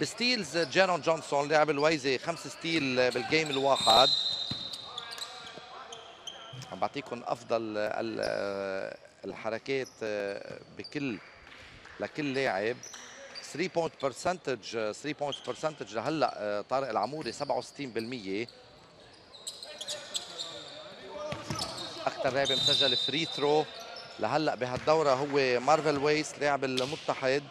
ب steals جيرون جونسون لاعب اللويزة خمس steal بال game الواحد. عم بعطيكم أفضل الحركات بكل لكل لاعب. 3 point percentage 3 point percentage لهلأ طارق العموري 67% أكثر لاعب مسجل free throw لهلأ بهالدورة هو مارفل ويس لاعب المتحد.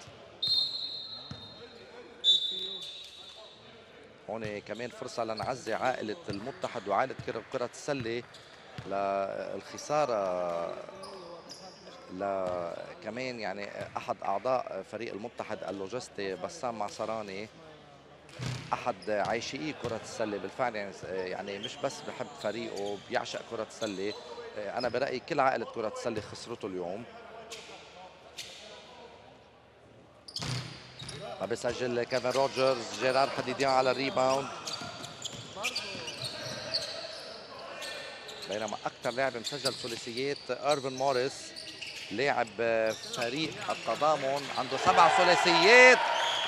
هون كمان فرصة لنعزي عائلة المتحد وعائلة كرة السلة للخسارة. كمان يعني أحد أعضاء فريق المتحد اللوجستي بسام معصراني أحد عايشي كرة السلة. بالفعل يعني يعني مش بس بحب فريقه بيعشق كرة السلة. أنا برأيي كل عائلة كرة السلة خسرته اليوم. ما بيسجل كيفن روجرز جيرار حديديان على ال rebound. بينما أكثر لاعب مسجل ثلاثيات ايرفن موريس. لاعب فريق التضامن عنده سبع ثلاثيات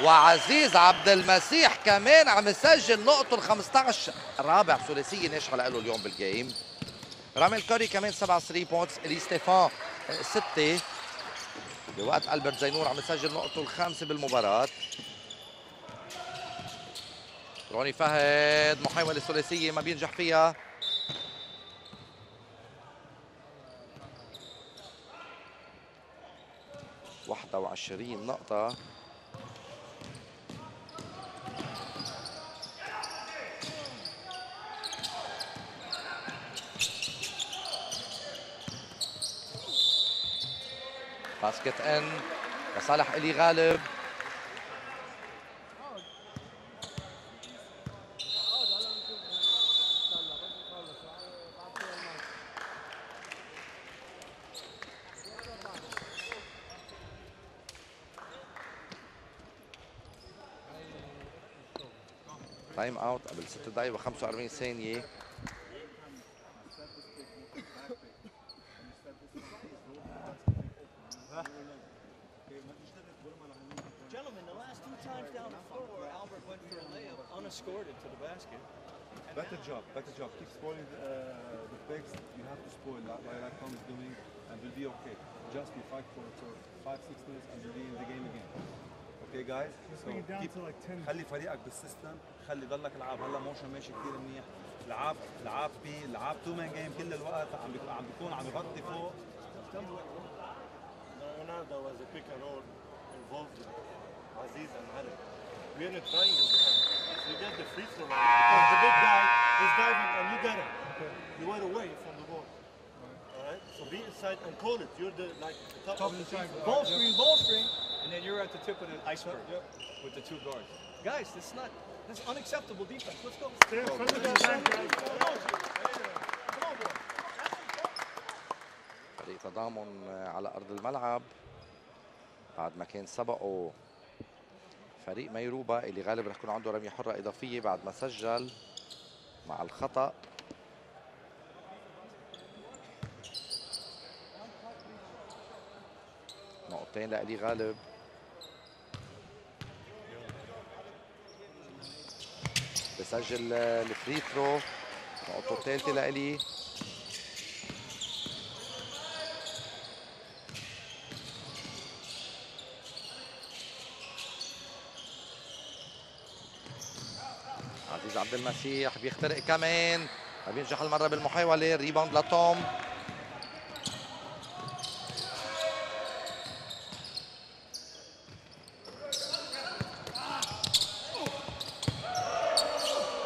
وعزيز عبد المسيح كمان عم يسجل نقطة ال 15 رابع ثلاثية ناجحه له اليوم بال game. رامي كوري كمان سبع 3 points إلي ستيفان ستة. بوقت ألبرت زينور عم يسجل نقطة الخامسة بالمباراة. روني فهد محاولة ثلاثية ما بينجح فيها. واحدة وعشرين نقطة. basket and لصالح إلي غالب. تايم اوت قبل 6 دقائق و45 ثانية Gentlemen, the last two times down the floor where Albert went for a layup, unescored into the basket. Better job, better job. Keep spoiling uh, the picks. You have to spoil like, like Tom is doing, and we'll be okay. Just we fight for, for five, six minutes, and جايز خلي فريقك بالسيستم. خلي ضلك العاب. هلا موشن ماشي كثير منيح. العاب العاب بي العاب تو مان جيم كل الوقت. عم بيكون عم بيكون عم يغطي فوق. Ball screen, ball screen. And then you're at the tip of the iceberg with the two guards. Guys, this is not, this is unacceptable defense. Let's go. Stay in front of the back, guys. فريق تضامن على ارض الملعب بعد ما كان سبقه فريق ميروبا اللي غالبا رح يكون عنده رميه حره اضافيه بعد ما سجل مع الخطا نقطتين لألي غالب بسجل ال free throw. نقطة الثالثة لإلي. عزيز عبد المسيح بيخترق كمان. ما بينجح المرة بالمحاولة. rebound لتوم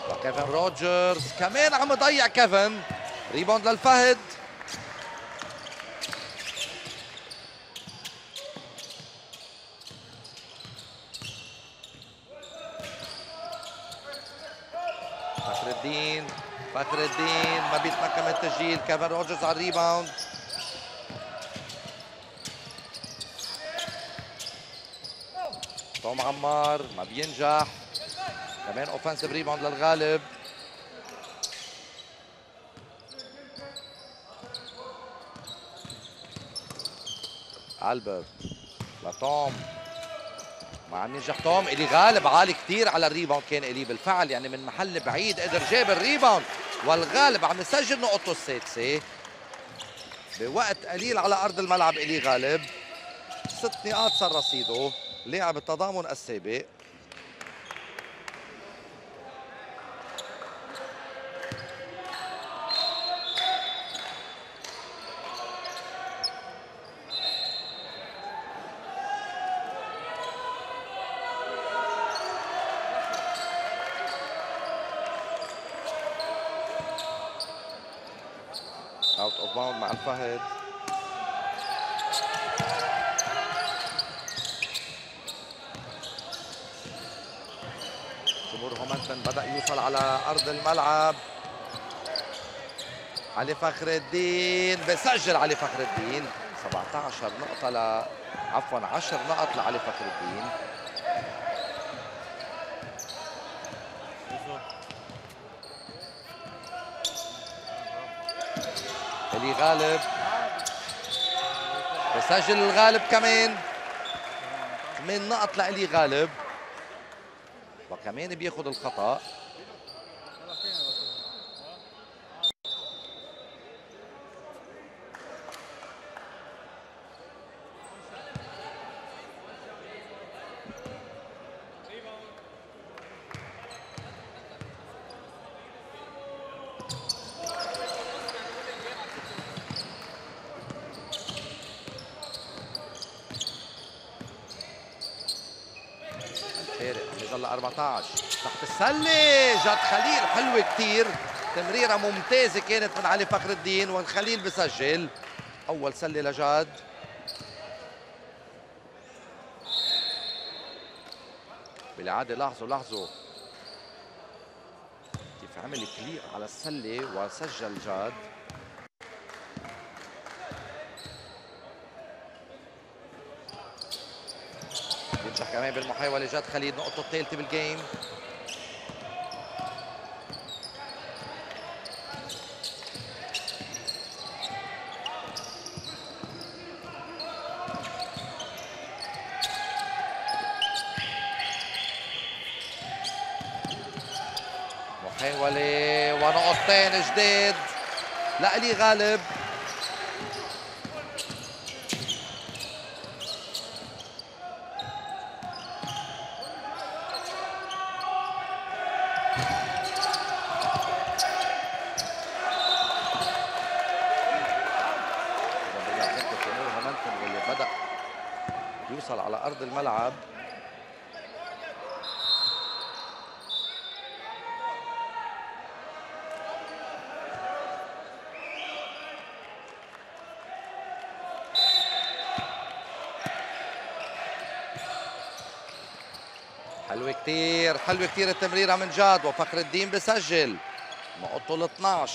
وكيفن روجرز. كمان عم يضيع كيفن. rebound للفهد. فخر الدين. فخر الدين. ما بيتمكن من التسجيل. كيفن روجرز على ال rebound. توم عمار ما بينجح. كمان اوفنسيف ريباوند للغالب. البرت لتوم ما عم ينجح توم إلي غالب عالي كثير على ال rebound كان إلي. بالفعل يعني من محل بعيد قدر جاب ال rebound. والغالب عم يسجل نقطته السادسة. بوقت قليل على أرض الملعب إلي غالب. ست نقاط صار رصيده لاعب التضامن السابق اوت اوف باوند مع الفهد شو تيمور هومنتن بدا يوصل على ارض الملعب علي فخر الدين بسجل علي فخر الدين. 17 نقطة ل عفوا 10 نقط لعلي فخر الدين. اللي غالب. بسجل الغالب كمان. 8 نقط لإلي غالب. وكمان بياخذ الخطأ. 19 تحت السله جد خليل. حلوة كثير تمريرة ممتازة كانت من علي فخر الدين والخليل بسجل؟ أول سلة لجاد. بالعادة لاحظوا لاحظوا. كيف عمل كلير على السلة وسجل جاد. كمان بالمحاولة جاد خليل الثالثة بالجيم. محاولة ونقطتين جداد لألي غالب برجع بذكر تيمور هومنتن واللي بدأ يوصل على أرض الملعب حلوة كتير حلوة كتير التمريرة من جاد وفخر الدين بسجل. نقطته ال 12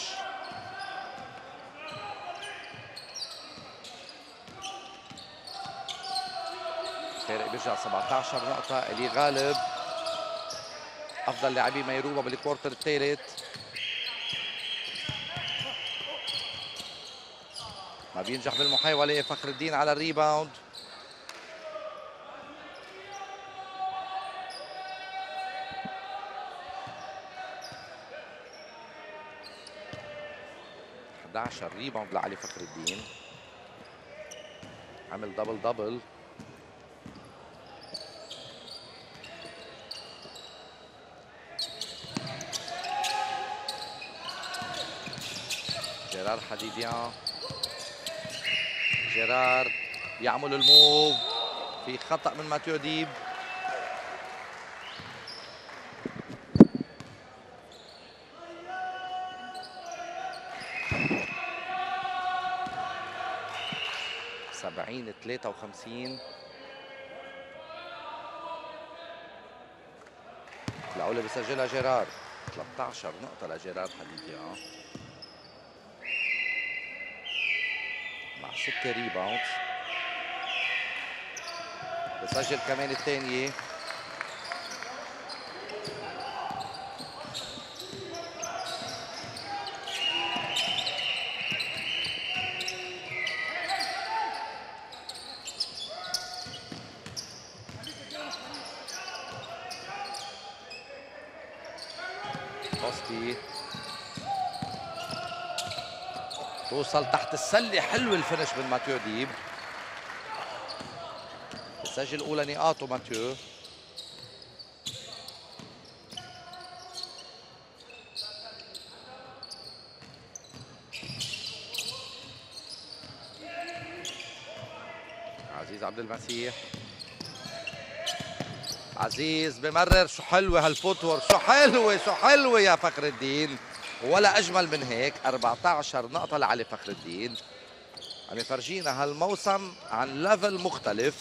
فارق بيرجع 17 نقطة إلي غالب. أفضل لاعبي ميروبا بالكوارتر الثالث. ما بينجح بالمحاولة فخر الدين على الريباوند. عشر rebound لعلي فخر الدين. عمل double double جيرار حديديان جيرار يعمل ال move في خطأ من ماتيو ديب. سبعين ثلاثة وخمسين. الأولى بسجلها جيرار 13 نقطة لجيرار حديديان مع ستة ريباوند. بسجل كمان الثانية. توصل تحت السلة حلو ال finish من ماتيو ديب بسجل أولى نقاطه ماتيو عزيز عبد المسيح. عزيز بمرر شو حلوة هال footwork شو حلوة شو حلوة يا فخر الدين. ولا أجمل من هيك 14 نقطة لعلي فخر الدين. عم يفرجينا هالموسم عن ليفل مختلف.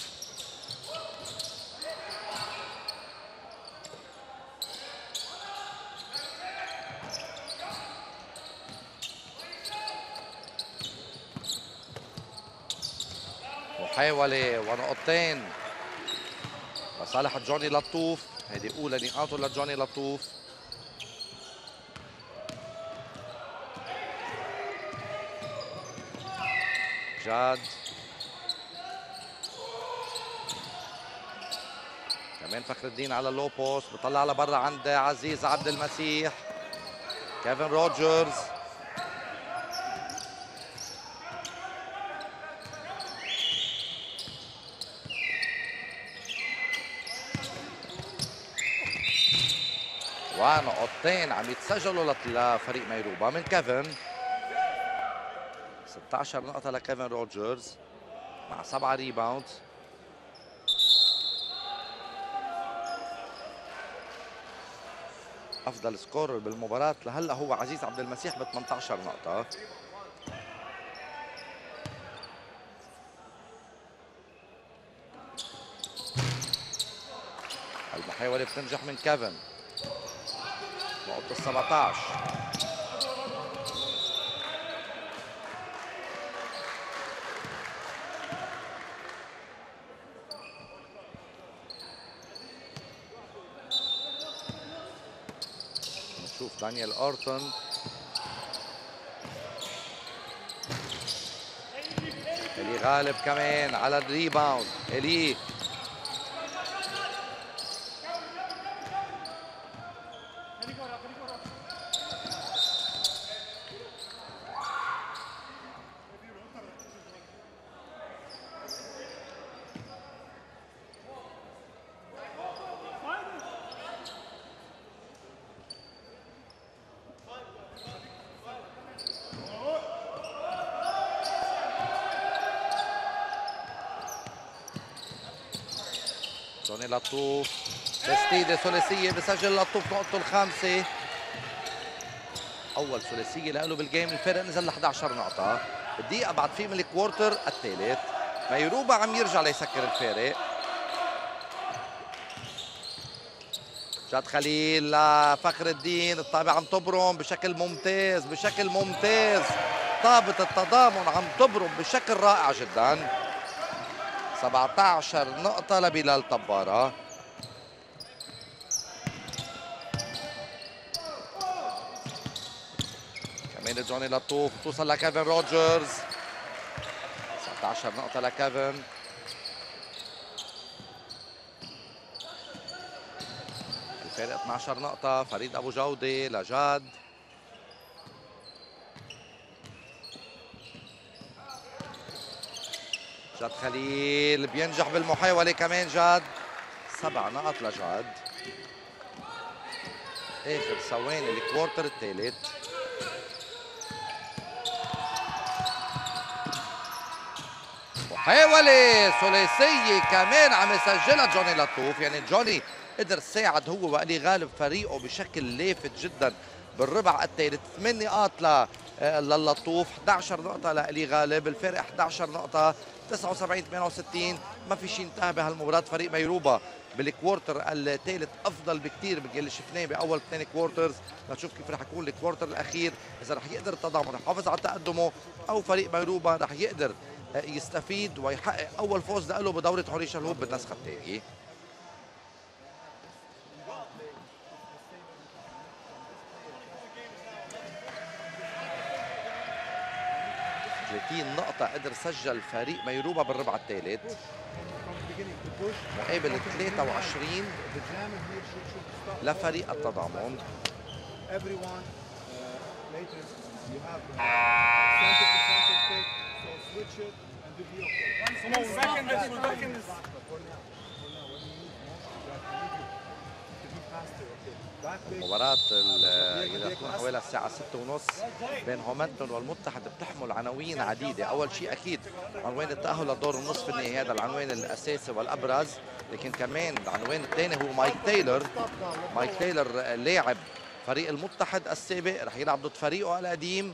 محاولة ونقطتين. لصالح جوني لطوف هذه أولى نقاطه لجوني لطوف؟ جاد كمان فخر الدين على ال low post بطلع لبرا عند عزيز عبد المسيح. كيفن روجرز ونقطتين عم يتسجلوا لفريق ميروبا من كيفن. 16 نقطة لكيفن روجرز مع سبعة rebound أفضل scorer بالمباراة لهلأ هو عزيز عبد المسيح ب 18 نقطة. المحاولة بتنجح من كيفن. نقطة ال 17 نشوف دانيال اورتون الي غالب كمان على ال rebound الي جوني لطوف. تسديدة ثلاثية بسجل لطوف نقطته الخامسة. أول ثلاثية له بالجيم الفرق نزل ل 11 نقطة. الدقيقة بعد في من الكوارتر الثالث. ميروبا عم يرجع ليسكر الفارق. جاد خليل لفخر الدين الطابة عم تبرم بشكل ممتاز بشكل ممتاز. طابة التضامن عم تبرم بشكل رائع جداً. 17 نقطة لبلال طبارة. كمان جوني لطوف توصل لكيفن روجرز 19 نقطة لكيفن. الفارق 12 نقطة فريد أبو جودة لجاد. جاد خليل بينجح بالمحاولة كمان جاد. سبع نقط لجاد. آخر ثواني الكوارتر الثالث. محاولة ثلاثية كمان عم يسجلها جوني لطوف. يعني جوني قدر ساعد هو وألي غالب فريقه بشكل لافت جدا بالربع الثالث. ثمان نقاط للطوف 11 نقطة لإلي غالب. الفارق 11 نقطة. 79 68 ما في شيء انتهى بهالمباراة فريق ميروبا بال quarter الثالث أفضل بكثير من اللي شفناه بأول اثنين quarters لنشوف كيف رح يكون ال quarter الأخير. إذا رح يقدر التضامن يحافظ على تقدمه. أو فريق ميروبا رح يقدر يستفيد ويحقق أول فوز له بدورة هنري شلهوب بالنسخة الثانية 30 نقطة قدر سجل فريق ميروبا بالربع الثالث. مقابل 23 لفريق التضامن. Everyone مباراة ال- اللي تكون حوالي الساعة 6:30 بين هومنتون والمتحد بتحمل عناوين عديدة، أول شيء أكيد عنوان التأهل لدور النصف النهائي هذا العنوان الأساسي والأبرز، لكن كمان العنوان الثاني هو مايك تايلر، مايك تايلر لاعب فريق المتحد السابق رح يلعب ضد فريقه القديم.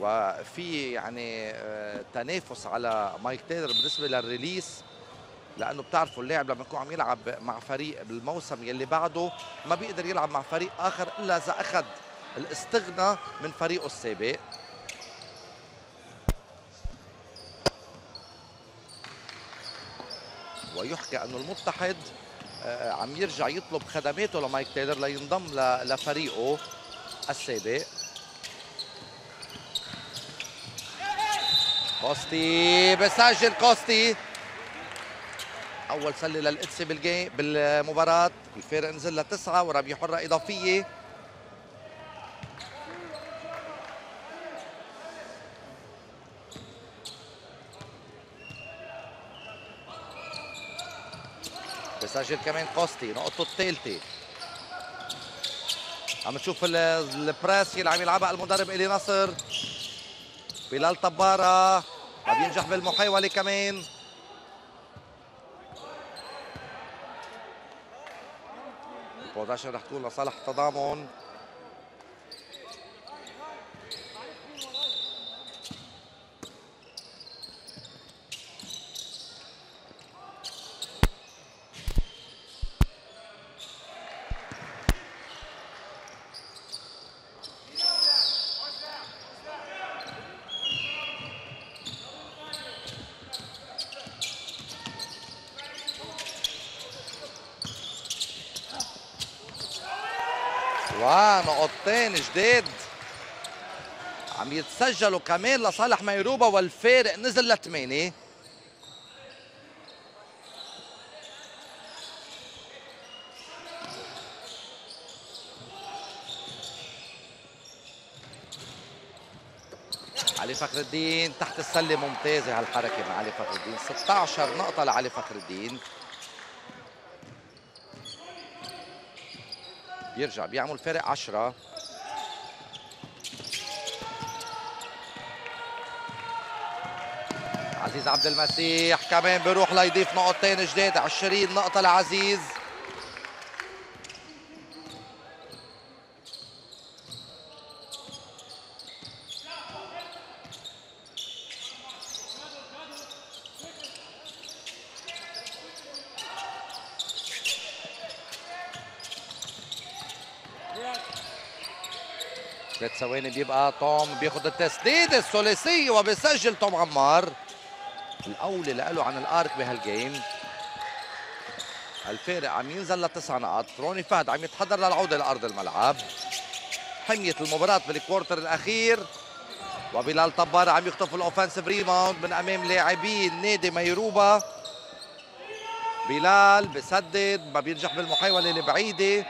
وفي يعني آه، تنافس على مايك تايلر بالنسبة لل release. لأنه بتعرفوا اللاعب لما يكون عم يلعب مع فريق بالموسم يلي بعده ما بيقدر يلعب مع فريق آخر إلا إذا أخذ الاستغناء من فريقه السابق. ويحكى أنه المتحد آه، عم يرجع يطلب خدماته لمايك تايلر لينضم لفريقه السابق. كوستي بسجل كوستي. أول سلة لكوستي بال game بالمباراة. الفارق نزل لتسعة ورميه حرة إضافية. بسجل كمان كوستي نقطته الثالثة. عم تشوف ال- ال press اللي عم يلعبها المدرب إلي نصر. بلال طبارة ما بينجح بالمحاولة كمان. البوزيشن رح تكون لصالح التضامن ونقطتين جديد. عم يتسجلوا كمان لصالح ميروبا والفارق نزل لثمانية. علي فخر الدين تحت السلة ممتازة هالحركة من علي فخر الدين. 16 نقطة لعلي فخر الدين. بيرجع بيعمل فارق 10 عزيز عبد المسيح كمان بيروح ليضيف نقطتين جديد 20 نقطة لعزيز. ثواني بيبقى توم بياخذ التسديد الثلاثية وبيسجل توم عمار. الأولى له عن ال arc بهال game. الفارق عم ينزل لتسع نقاط. روني فهد عم يتحضر للعودة لأرض الملعب. حمية المباراة بال quarter الأخير. وبلال طبار عم يخطف ال offensive rebound من أمام لاعبين نادي ميروبا. بلال بسدد ما بينجح بالمحاولة البعيدة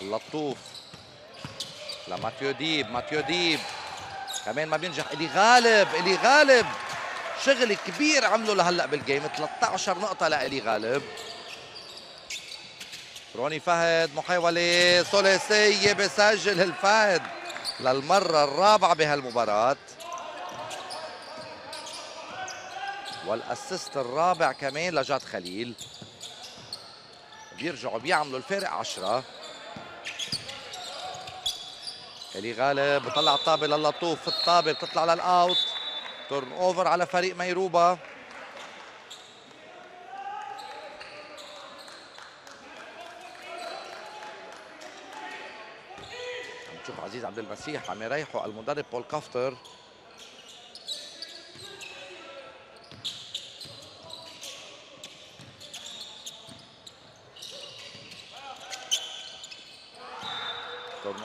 اللطوف لماتيو ديب ماتيو ديب. كمان ما بينجح. إلي غالب إلي غالب. شغل كبير عمله لهلأ بال game 13 نقطة لإلي غالب. روني فهد محاولة ثلاثية بسجل الفهد للمرة الرابعة بهالمباراة. وال assist الرابع كمان لجاد خليل. بيرجعوا بيعملوا الفارق 10 الي غالب بطلع الطابة للطوف الطابة بتطلع لل out. turnover على فريق ميروبا. عم تشوف عزيز عبد المسيح عم يريحوا المدرب بول كافتر.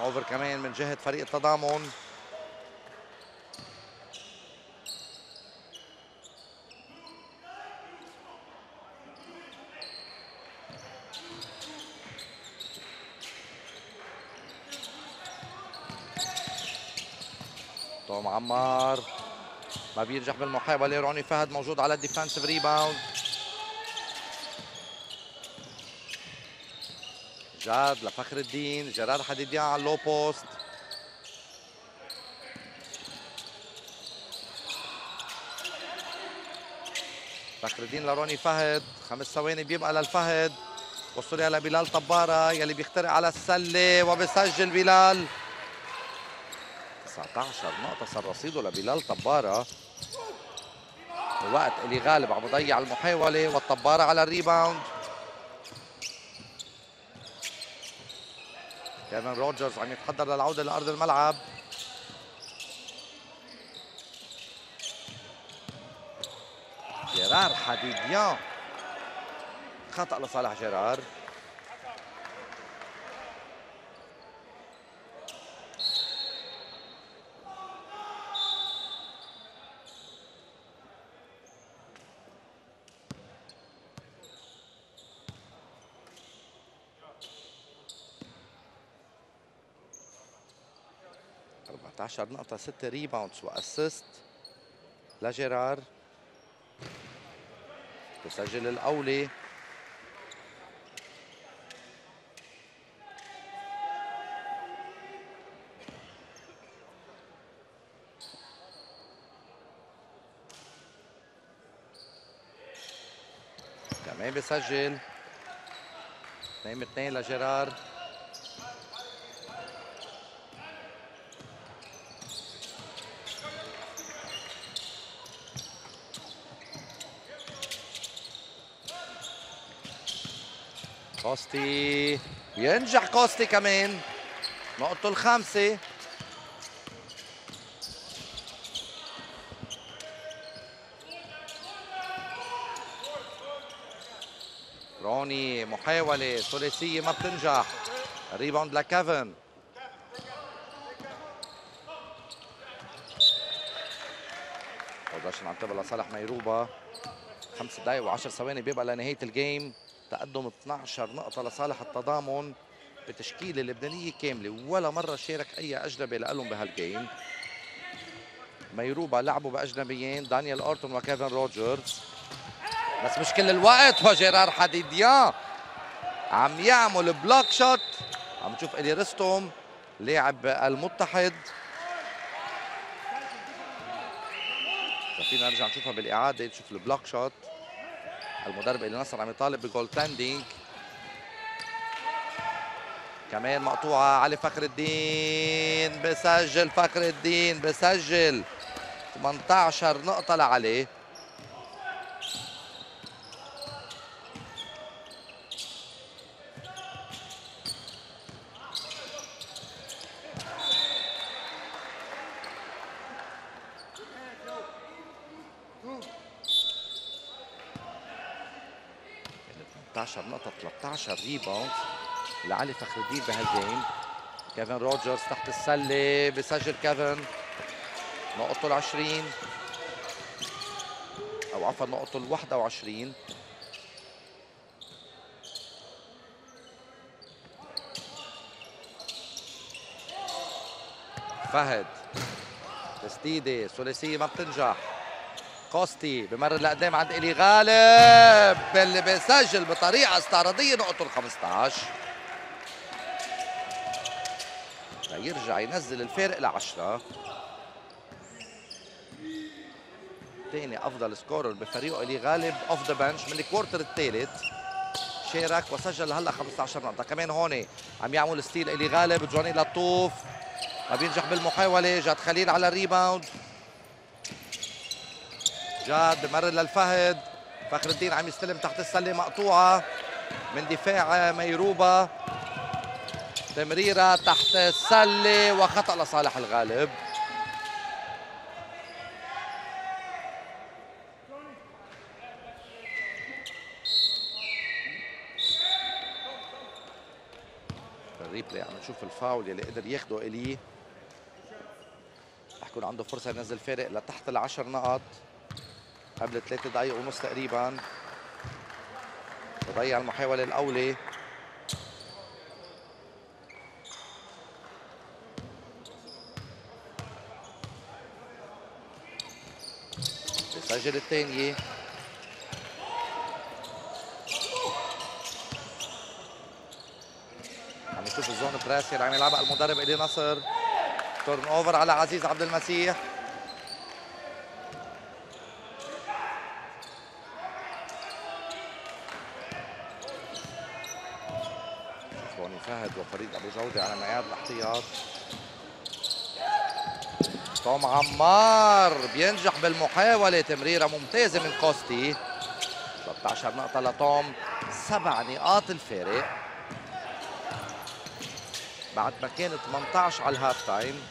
over كمان من جهة فريق التضامن. توم عمار ما بينجح بالمحاولة روني فهد موجود على ال defensive rebound جاد لفخر الدين جيرار حديديان على ال low post. فخر الدين لروني فهد خمس ثواني بيبقى للفهد. وصلها لبلال طبارة يلي بيخترق على السلة وبسجل بلال. 19 نقطة صار رصيده لبلال طبارة. الوقت إلي غالب عم يضيع المحاولة والطبارة على ال rebound. كيفن روجرز عم يتحضر للعودة لأرض الملعب. جيرار حديديان خطأ لصالح جيرار. عشر نقطة ستة rebounds و assist لجيرار تسجل الأولي. كمان بسجل 2 2 لجيرار كوستي. ينجح كوستي كمان. نقطته الخامسة. روني محاولة ثلاثية ما بتنجح. rebound لكيفن. possession عم تبقى لصالح ميروبا. خمس دقايق وعشر ثواني بيبقى لنهاية ال game. تقدم 12 نقطة لصالح التضامن بتشكيلة لبنانية كاملة ولا مرة شارك أي أجنبي لهم بهال game. ميروبا لعبوا بأجنبيين دانيال أورتون وكيفن روجرز بس مش كل الوقت وجيرار حديديان عم يعمل block shot. عم نشوف إلي رستم لاعب المتحد. فينا نرجع نشوفها بالإعادة نشوف ال block shot. المدرب إلي نصر عم يطالب ب goaltending كمان مقطوعة علي فخر الدين بسجل فخر الدين بسجل. 18 نقطة لعلي نقطة 13 rebound لعلي فخر الدين بهال game. كيفن روجرز تحت السلة بسجل كيفن. نقطته ال 20 أو عفوا نقطته ال 21 فهد تسديدة ثلاثية ما بتنجح. كوستي بمر لقدام عند إلي غالب اللي بيسجل بطريقة استعراضية نقطة ال 15 يرجع ينزل الفارق ل 10 ثاني أفضل scorer بفريقه إلي غالب off the bench من ال quarter الثالث. شارك وسجل هلأ 15 نقطة. كمان هون عم يعمل steal إلي غالب جوني لطوف. ما بينجح بالمحاولة جاد خليل على الريباوند. جاد بمرر للفهد. فخر الدين عم يستلم تحت السلة مقطوعة من دفاع ميروبا. تمريرة تحت السلة وخطأ لصالح الغالب. الريبلاي عم نشوف الفاول يلي قدر ياخده إلي. رح يكون عنده فرصة ينزل فارق لتحت العشر نقط. قبل ثلاثة دقائق ونص تقريبا. تضيع المحاولة الأولى. بسجل الثانية. عم نشوف ال zone press اللي عم يلعبها المدرب إلي نصر. turnover على عزيز عبد المسيح. فهد وفريد أبو جودة على مقاعد الاحتياط. توم عمار بينجح بالمحاولة تمريرة ممتازة من كوستي. 13 نقطة لتوم سبع نقاط الفارق. بعد ما كان 18 على ال half time.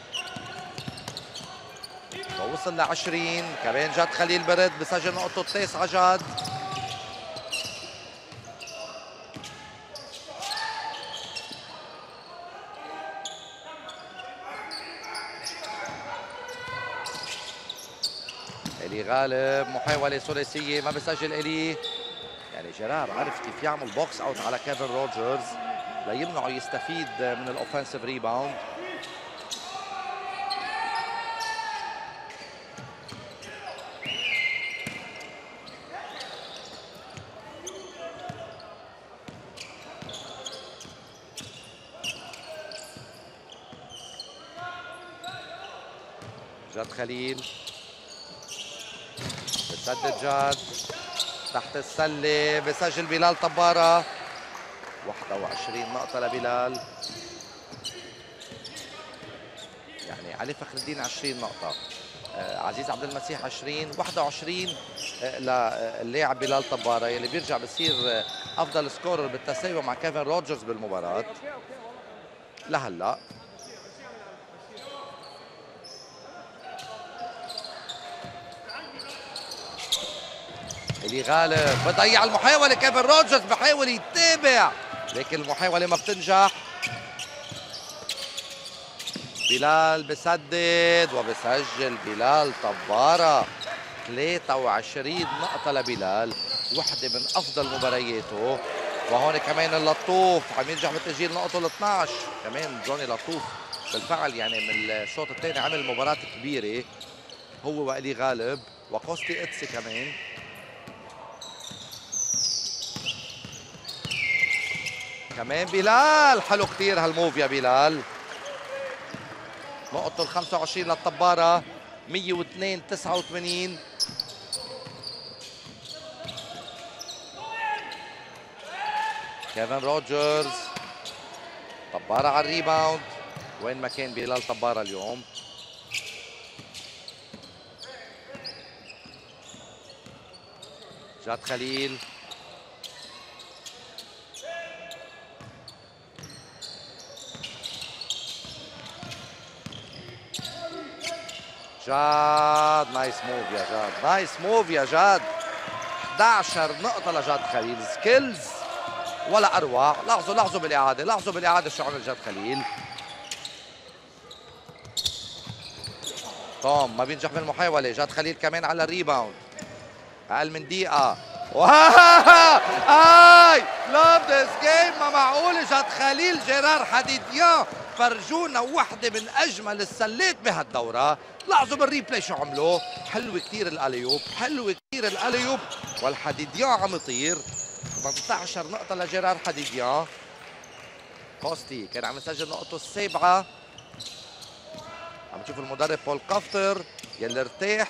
ووصل ل 20 كمان جاد خليل برد بسجل نقطته التاسعة جاد الي غالب محاولة ثلاثية ما بسجل إلي. يعني جيرار عرف كيف يعمل box out على كيفن روجرز ليمنعه يستفيد من ال offensive rebound جاد خليل. بسدد جاد تحت السلة بسجل بلال طبارة. 21 نقطة لبلال. يعني علي فخر الدين 20 نقطة. آه عزيز عبد المسيح 20 21 آه للاعب بلال طبارة. يلي بيرجع بصير آه أفضل scorer بالتساوي مع كيفن روجرز بالمباراة. لهلا. اللي غالب. بضيع المحاولة كيفن روجرز بحاول يتابع. لكن المحاولة ما بتنجح. بلال بسدد وبسجل بلال طبارة. 23 نقطة لبلال وحدة من أفضل مبارياته. وهون كمان اللطوف عم ينجح بتسجيل نقطة ال 12 كمان جوني لطوف بالفعل يعني من الشوط الثاني عمل مباراة كبيرة. هو وإلي غالب وكوستي إتسي كمان. كمان بلال. حلو كثير هالموف يا بلال. نقطه ال 25 للطبارة. 102 89 كيفن روجرز طبارة على ال rebound. وين ما كان بلال طبارة اليوم. جاد خليل. جاد nice move يا جاد nice move يا جاد. 11 نقطة لجاد خليل. skills ولا أروع. لاحظوا لاحظوا بالإعادة لاحظوا بالإعادة شو عمل جاد خليل. توم ما بينجح بالمحاولة. جاد خليل كمان على ال rebound. أقل من دقيقة. آي! love this game ما معقول. جاد خليل جيرار حديديان فرجونا وحدة من أجمل السلات بهالدورة. لاحظوا بال replay شو عملوا حلوة كثير ال alley-oop حلوة كثير ال alley-oop. والحديديان عم يطير 18 نقطة لجيرار حديديان كوستي كان عم يسجل نقطه السابعة. عم نشوف المدرب بول كافتر يلي ارتاح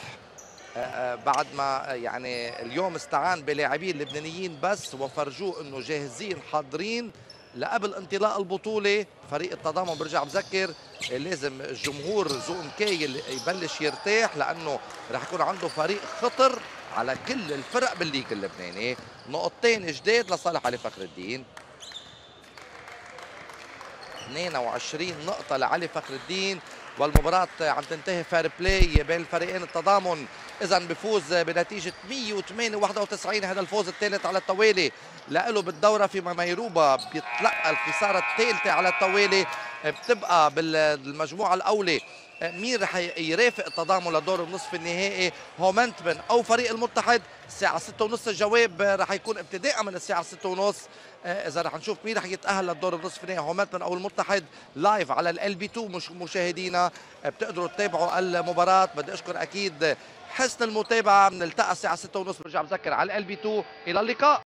بعد ما يعني اليوم استعان بلاعبين لبنانيين بس وفرجوه إنه جاهزين حاضرين. لقبل انطلاق البطولة فريق التضامن برجع بذكر لازم الجمهور زوم كي يبلش يرتاح لأنه رح يكون عنده فريق خطر على كل الفرق بال league اللبناني. نقطتين جداد لصالح علي فخر الدين. 22 نقطة لعلي فخر الدين والمباراة عم تنتهي fair play بين الفريقين التضامن. إذا بفوز بنتيجة 108 91 هذا الفوز الثالث على التوالي لإله بالدورة فيما ميروبا بيتلقى الخسارة الثالثة على التوالي بتبقى بالمجموعة الأولى. مين رح يرافق التضامن لدور النصف النهائي؟ هومنتمن أو فريق المتحد. الساعة 6 ونص الجواب رح يكون ابتداء من الساعة 6 ونص. إذا رح نشوف مين رح يتأهل للدور النصف النهائي. هومنتمن أو المتحد live على ال LB 2 مش مشاهدينا بتقدروا تتابعوا المباراة. بدي أشكر أكيد حسن المتابعة. بنلتقى الساعة 6 ونص. برجع بذكر على ال LB 2 إلى اللقاء.